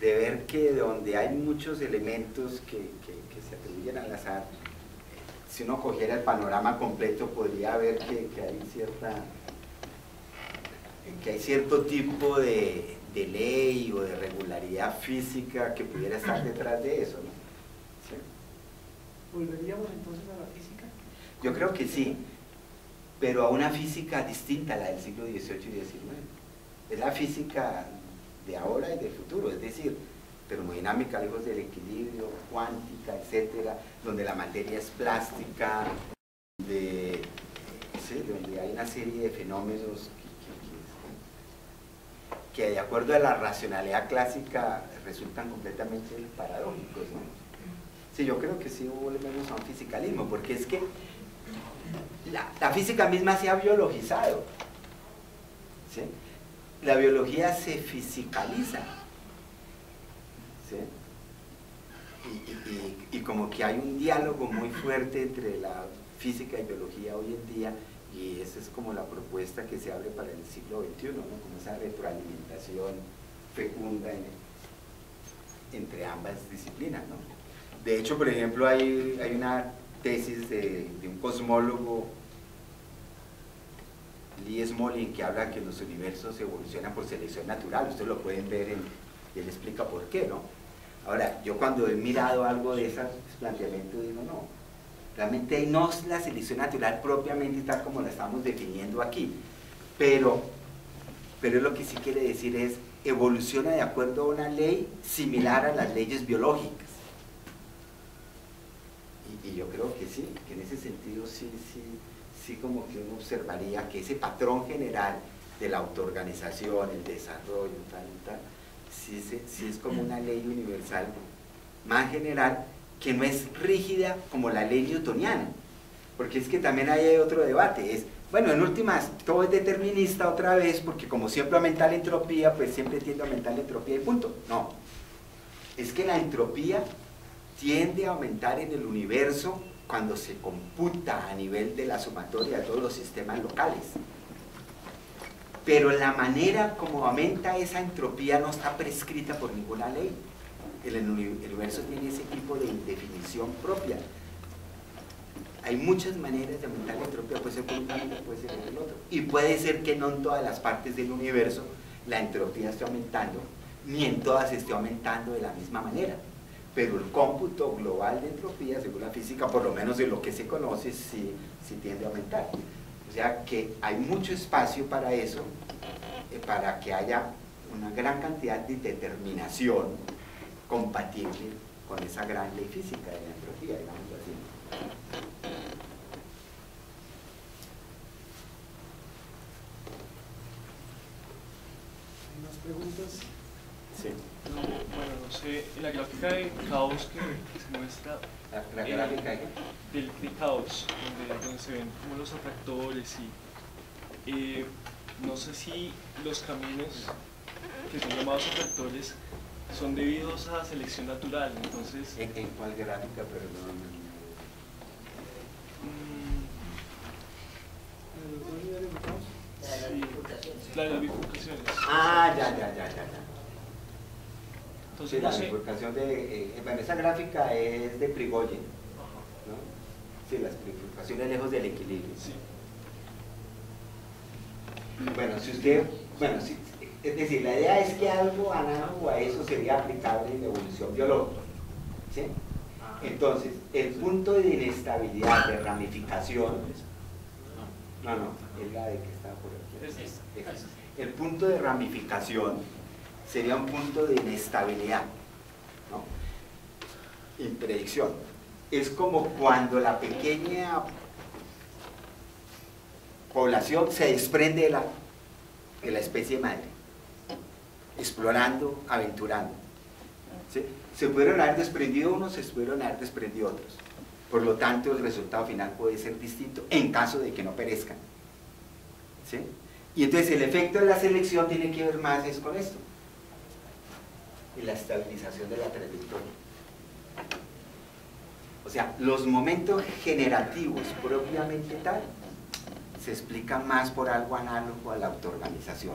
De ver que donde hay muchos elementos que, que- que se atribuyen al azar, si uno cogiera el panorama completo podría ver que, que hay cierta que hay cierto tipo de, de ley o de regularidad física que pudiera estar detrás de eso, ¿no? ¿Sí? ¿Volveríamos entonces a la física? Yo creo que sí, pero a una física distinta a la del siglo XVIII y XIX. Es la física de ahora y del futuro, es decir, termodinámica lejos del equilibrio, cuántica, etcétera, donde la materia es plástica, donde, sí, donde hay una serie de fenómenos que, que- que de acuerdo a la racionalidad clásica resultan completamente paradójicos. ¿no? Sí, yo creo que sí volvemos a un fisicalismo, porque es que la, la física misma se ha biologizado. ¿sí? La biología se fisicaliza. ¿sí? Y, y- y- como que hay un diálogo muy fuerte entre la física y biología hoy en día, y esa es como la propuesta que se abre para el siglo XXI, ¿no? como esa retroalimentación fecunda en- entre ambas disciplinas. ¿no? De hecho, por ejemplo, hay, hay una tesis de, un cosmólogo, Lee Smolin, que habla que los universos evolucionan por selección natural. Ustedes lo pueden ver y él explica por qué, ¿no? Ahora, yo cuando he mirado algo de esos planteamientos digo, no, realmente no es la selección natural propiamente tal como la estamos definiendo aquí, pero, pero lo que sí quiere decir es evoluciona de acuerdo a una ley similar a las leyes biológicas. Y, yo creo que sí, que en ese sentido sí, sí, sí como que uno observaría que ese patrón general de la autoorganización, el desarrollo, tal y tal, sí, se- sí es como una ley universal más general que no es rígida como la ley newtoniana. Porque es que también hay otro debate, es, bueno, en últimas, todo es determinista otra vez, porque como siempre aumenta la entropía, pues siempre tiende a aumentar la entropía y punto. No, es que la entropía tiende a aumentar en el universo cuando se computa a nivel de la sumatoria de todos los sistemas locales. Pero la manera como aumenta esa entropía no está prescrita por ninguna ley. El, uni- el universo tiene ese tipo de indefinición propia. Hay muchas maneras de aumentar la entropía, puede ser por un camino, puede ser por el otro. Y puede ser que no en todas las partes del universo la entropía esté aumentando, ni en todas esté aumentando de la misma manera. Pero el cómputo global de entropía, según la física, por lo menos de lo que se conoce, sí, sí tiende a aumentar. O sea que hay mucho espacio para eso, eh, para que haya una gran cantidad de determinación compatible con esa gran ley física de la entropía, digámoslo así. ¿Hay más preguntas? Sí. No, bueno, no sé, en la gráfica de caos que se muestra La, la Eh, gráfica de- del, de caos, donde, donde se ven como los atractores y eh, no sé si los caminos que son llamados atractores son debidos a selección natural, entonces ¿En, en cuál gráfica? Perdón. mm, ¿En los dos niveles de caos? sí, la de las bifurcaciones. Ah, ya, ya, ya, ya. ya. Sí, Entonces la no sé. bifurcación de... eh, bueno, esa gráfica es de Prigogine, Ajá, ¿no? Sí, las bifurcaciones lejos del equilibrio. sí. Bueno, si usted, bueno, si- es decir, la idea es que algo análogo a eso sería aplicable en la evolución biológica. ¿sí? Entonces, el punto de inestabilidad, de ramificación, no, no, es la de que está por aquí. El punto de ramificación sería un punto de inestabilidad, ¿no? Impredicción. Es como cuando la pequeña población se desprende de la, de la especie madre, explorando, aventurando. Se pudieron haber desprendido unos, se pudieron haber desprendido otros. Por lo tanto, el resultado final puede ser distinto en caso de que no perezcan. ¿sí? Y entonces el efecto de la selección tiene que ver más es con esto, y la estabilización de la trayectoria. O sea, los momentos generativos propiamente tal se explican más por algo análogo a la autoorganización.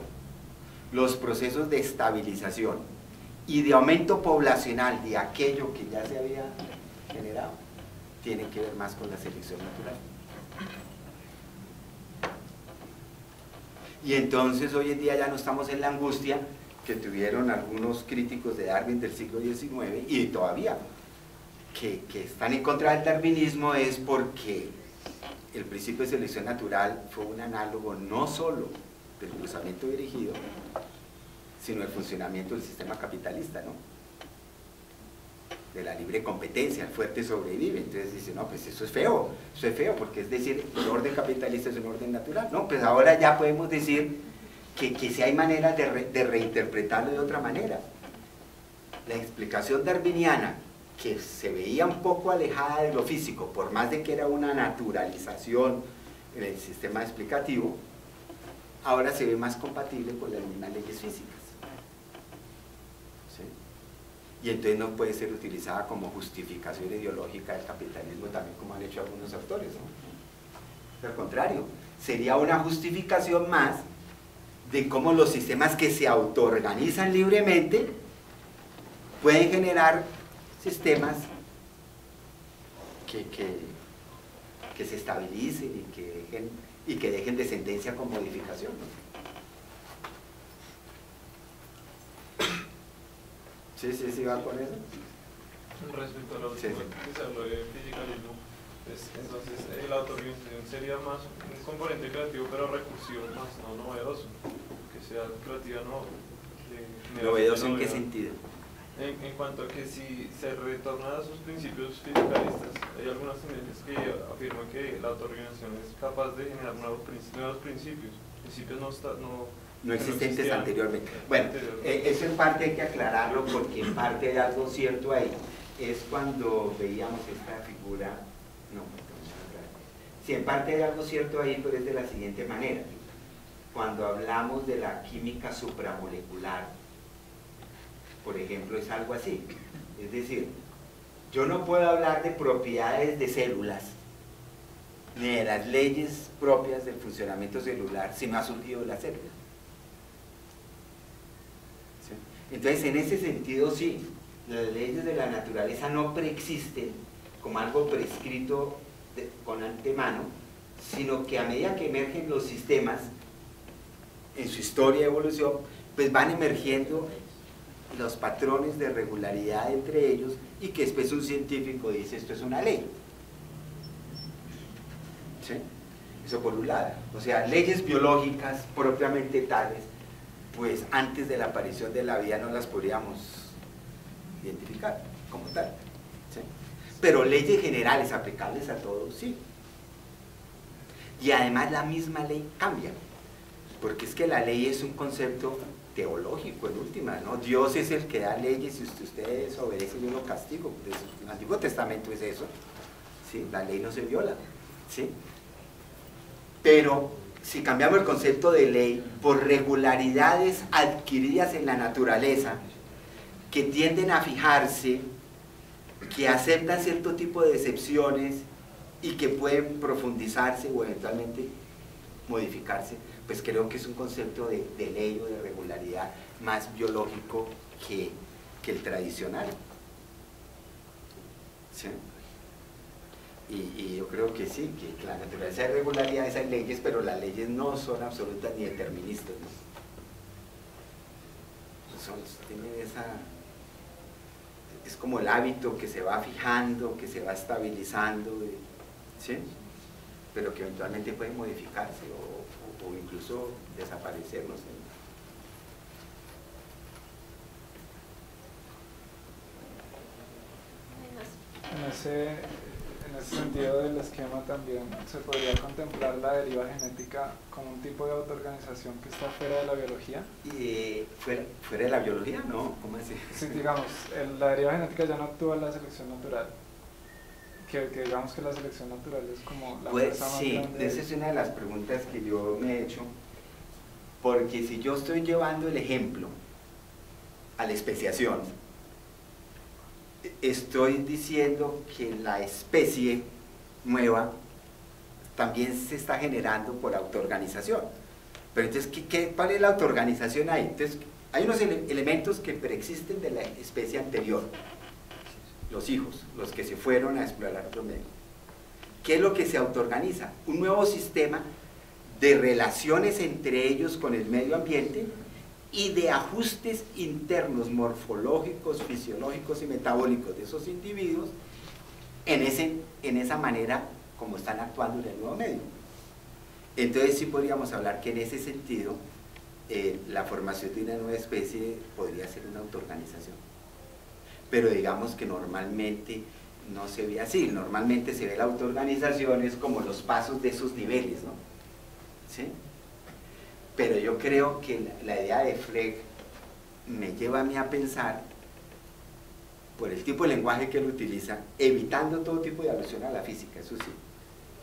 Los procesos de estabilización y de aumento poblacional de aquello que ya se había generado tienen que ver más con la selección natural. Y entonces hoy en día ya no estamos en la angustia que tuvieron algunos críticos de Darwin del siglo XIX y todavía que, que están en contra del darwinismo es porque el principio de selección natural fue un análogo no solo del cruzamiento dirigido, sino el funcionamiento del sistema capitalista, ¿no? De la libre competencia, el fuerte sobrevive. Entonces dice, no, pues eso es feo, eso es feo, porque es decir, el orden capitalista es un orden natural. No, pues ahora ya podemos decir que, que si hay maneras de, re- de reinterpretarlo de otra manera. La explicación darwiniana, que se veía un poco alejada de lo físico, por más de que era una naturalización en el sistema explicativo, ahora se ve más compatible con las mismas leyes físicas. ¿Sí? Y entonces no puede ser utilizada como justificación ideológica del capitalismo, también como han hecho algunos autores. Al contrario, sería una justificación más de cómo los sistemas que se autoorganizan libremente pueden generar sistemas que, que, que se estabilicen y que dejen, y que dejen descendencia con modificación. ¿no? Sí, sí, sí, va con eso. Respecto a lo Sí, último sí. que se habló de fisicalismo, pues, entonces la autorganización sería más un componente creativo pero recursivo, más no novedoso, creativa no ¿Novedoso en qué sentido? En, en cuanto a que si se retorna a sus principios fiscalistas, hay algunas tendencias que afirman que la autorganización es capaz de generar nuevos, nuevos principios, principios no, está- no, no existentes existían anteriormente. Bueno, anteriormente. eh, eso en parte hay que aclararlo porque en parte hay algo cierto ahí. Es cuando veíamos esta figura, no, sí, en parte hay algo cierto ahí, pero es de la siguiente manera. Cuando hablamos de la química supramolecular, por ejemplo, es algo así. Es decir, yo no puedo hablar de propiedades de células, ni de las leyes propias del funcionamiento celular si no ha surgido la célula. Entonces, en ese sentido, sí, las leyes de la naturaleza no preexisten como algo prescrito con antemano, sino que a medida que emergen los sistemas en su historia de evolución, pues van emergiendo los patrones de regularidad entre ellos y que después un científico dice esto es una ley. ¿Sí? Eso por un lado. O sea, leyes biológicas propiamente tales, pues antes de la aparición de la vida no las podríamos identificar como tal. ¿sí? Pero leyes generales aplicables a todos, sí. Y además la misma ley cambia, porque es que la ley es un concepto teológico en última, ¿no? Dios es el que da leyes y usted, usted desobedece yo lo castigo. El Antiguo Testamento es eso, ¿sí? La ley no se viola, ¿sí? Pero si cambiamos el concepto de ley por regularidades adquiridas en la naturaleza, que tienden a fijarse, que aceptan cierto tipo de excepciones y que pueden profundizarse o eventualmente modificarse, pues creo que es un concepto de, de ley o de regularidad más biológico que, que el tradicional. ¿Sí? Y, y yo creo que sí, que la naturaleza de regularidades hay leyes, pero las leyes no son absolutas ni deterministas. Son, tienen esa, es como el hábito que se va fijando, que se va estabilizando, ¿sí? pero que eventualmente puede modificarse o- incluso desaparecer, no sé. Menos. En ese, en ese sentido del esquema también se podría contemplar la deriva genética como un tipo de autoorganización que está fuera de la biología. Y eh, fuera, fuera de la biología, ¿no? ¿Cómo así? Si digamos, el- la deriva genética ya no actúa en la selección natural. Que, que digamos que la selección natural es como la Pues más sí, grande. esa es una de las preguntas que yo me he hecho, porque si yo estoy llevando el ejemplo a la especiación, estoy diciendo que la especie nueva también se está generando por autoorganización. Pero entonces, ¿qué, qué, cuál es la autoorganización ahí? Entonces, hay unos ele- elementos que preexisten de la especie anterior, los hijos, los que se fueron a explorar otro medio. ¿Qué es lo que se autoorganiza? Un nuevo sistema de relaciones entre ellos con el medio ambiente y de ajustes internos morfológicos, fisiológicos y metabólicos de esos individuos en, ese, en esa manera como están actuando en el nuevo medio. Entonces sí podríamos hablar que en ese sentido eh, la formación de una nueva especie podría ser una autoorganización. Pero digamos que normalmente no se ve así, normalmente se ve la autoorganización es como los pasos de esos niveles, ¿no? ¿Sí? Pero yo creo que la, idea de Fleck me lleva a mí a pensar por el tipo de lenguaje que él utiliza, evitando todo tipo de alusión a la física, eso sí,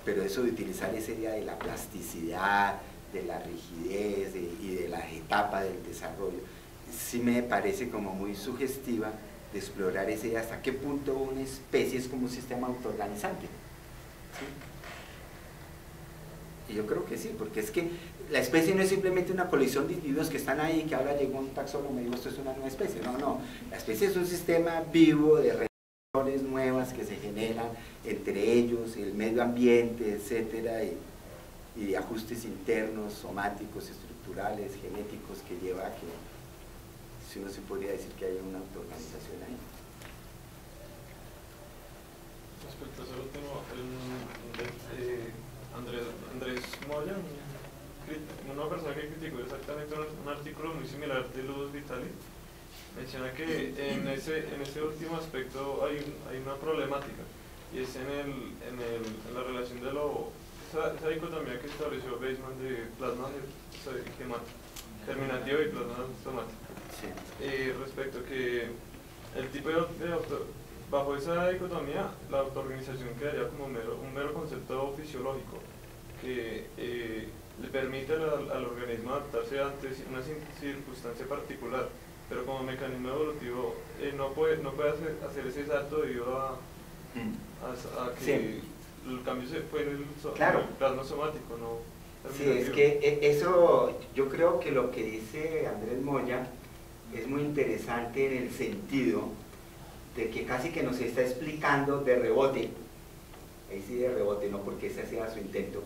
pero eso de utilizar esa idea de la plasticidad, de la rigidez y de la etapa del desarrollo, sí me parece como muy sugestiva de explorar ese hasta qué punto una especie es como un sistema autoorganizante. Y yo creo que sí, porque es que la especie no es simplemente una colección de individuos que están ahí, que ahora llegó un taxónomo y dijo esto es una nueva especie. No, no. La especie es un sistema vivo de relaciones nuevas que se generan entre ellos, el medio ambiente, etcétera, y, y de ajustes internos, somáticos, estructurales, genéticos, que lleva a que, si uno se podría decir que hay una autoorganización ahí. Respecto a ese último, eh, Andrés, Moya, una persona que criticó exactamente un, artículo muy similar de Luz Vitali, menciona que en ese, en ese último aspecto hay, hay una problemática y es en, el, en, el, la relación de lo, esa, esa, dicotomía que estableció Baseman de plasma germinativo y plasma somático. Sí. Eh, respecto a que el tipo de, de autor, bajo esa dicotomía la autoorganización quedaría como un mero, un mero concepto fisiológico que eh, le permite al, al, organismo adaptarse ante una circunstancia particular, pero como mecanismo evolutivo eh, no puede, no puede hacer, hacer, ese salto debido a, mm. a, a que sí. el cambio se fue en el, claro. en el plasma somático, no Sí, es que eso, yo creo que lo que dice Andrés Moya es muy interesante en el sentido de que casi que nos está explicando de rebote, ahí sí de rebote, no porque ese sea su intento,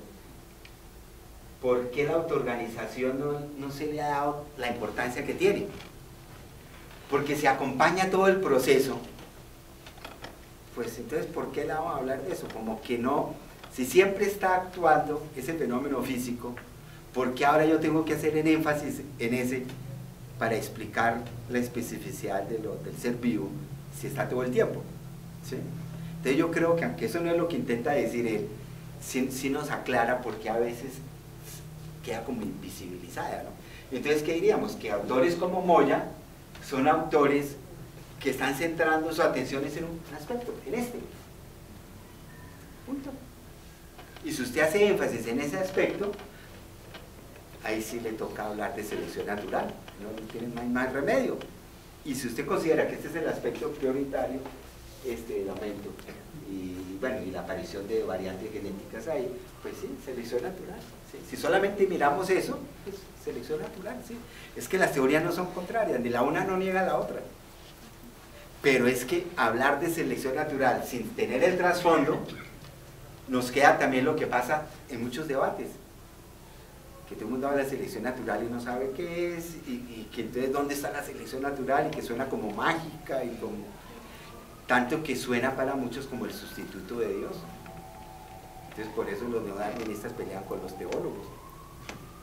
por qué la autoorganización no, no se le ha dado la importancia que tiene. Porque se acompaña todo el proceso, pues entonces, ¿por qué le vamos a hablar de eso? Como que no, si siempre está actuando ese fenómeno físico, ¿por qué ahora yo tengo que hacer el énfasis en ese para explicar la especificidad de lo, del ser vivo si está todo el tiempo? ¿sí? Entonces yo creo que aunque eso no es lo que intenta decir él, sí, sí nos aclara porque a veces queda como invisibilizada. ¿no? Entonces, ¿qué diríamos? Que autores como Moya son autores que están centrando su atención en un aspecto, en este. Punto. Y si usted hace énfasis en ese aspecto, ahí sí le toca hablar de selección natural, no tiene más, más remedio. Y si usted considera que este es el aspecto prioritario, este, el aumento y, bueno, y la aparición de variantes genéticas ahí, pues sí, selección natural. Si solamente miramos eso, pues selección natural, sí. Es que las teorías no son contrarias, ni la una no niega a la otra. Pero es que hablar de selección natural sin tener el trasfondo, nos queda también lo que pasa en muchos debates. Que todo el mundo habla de selección natural y no sabe qué es, y, y que entonces dónde está la selección natural y que suena como mágica y como tanto que suena para muchos como el sustituto de Dios. Entonces por eso los neodarwinistas pelean con los teólogos,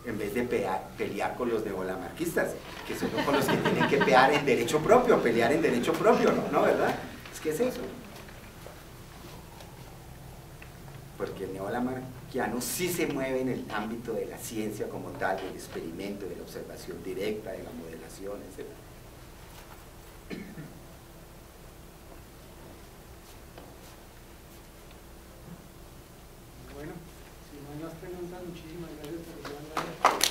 en vez de pelear, con los neolamarquistas, que son con los que tienen que pelear en derecho propio, pelear en derecho propio, ¿no? ¿No verdad? Es que es eso. Porque el neolamarquiano sí se mueve en el ámbito de la ciencia como tal, del experimento, de la observación directa, de la modelación, etc. muchísimas gracias por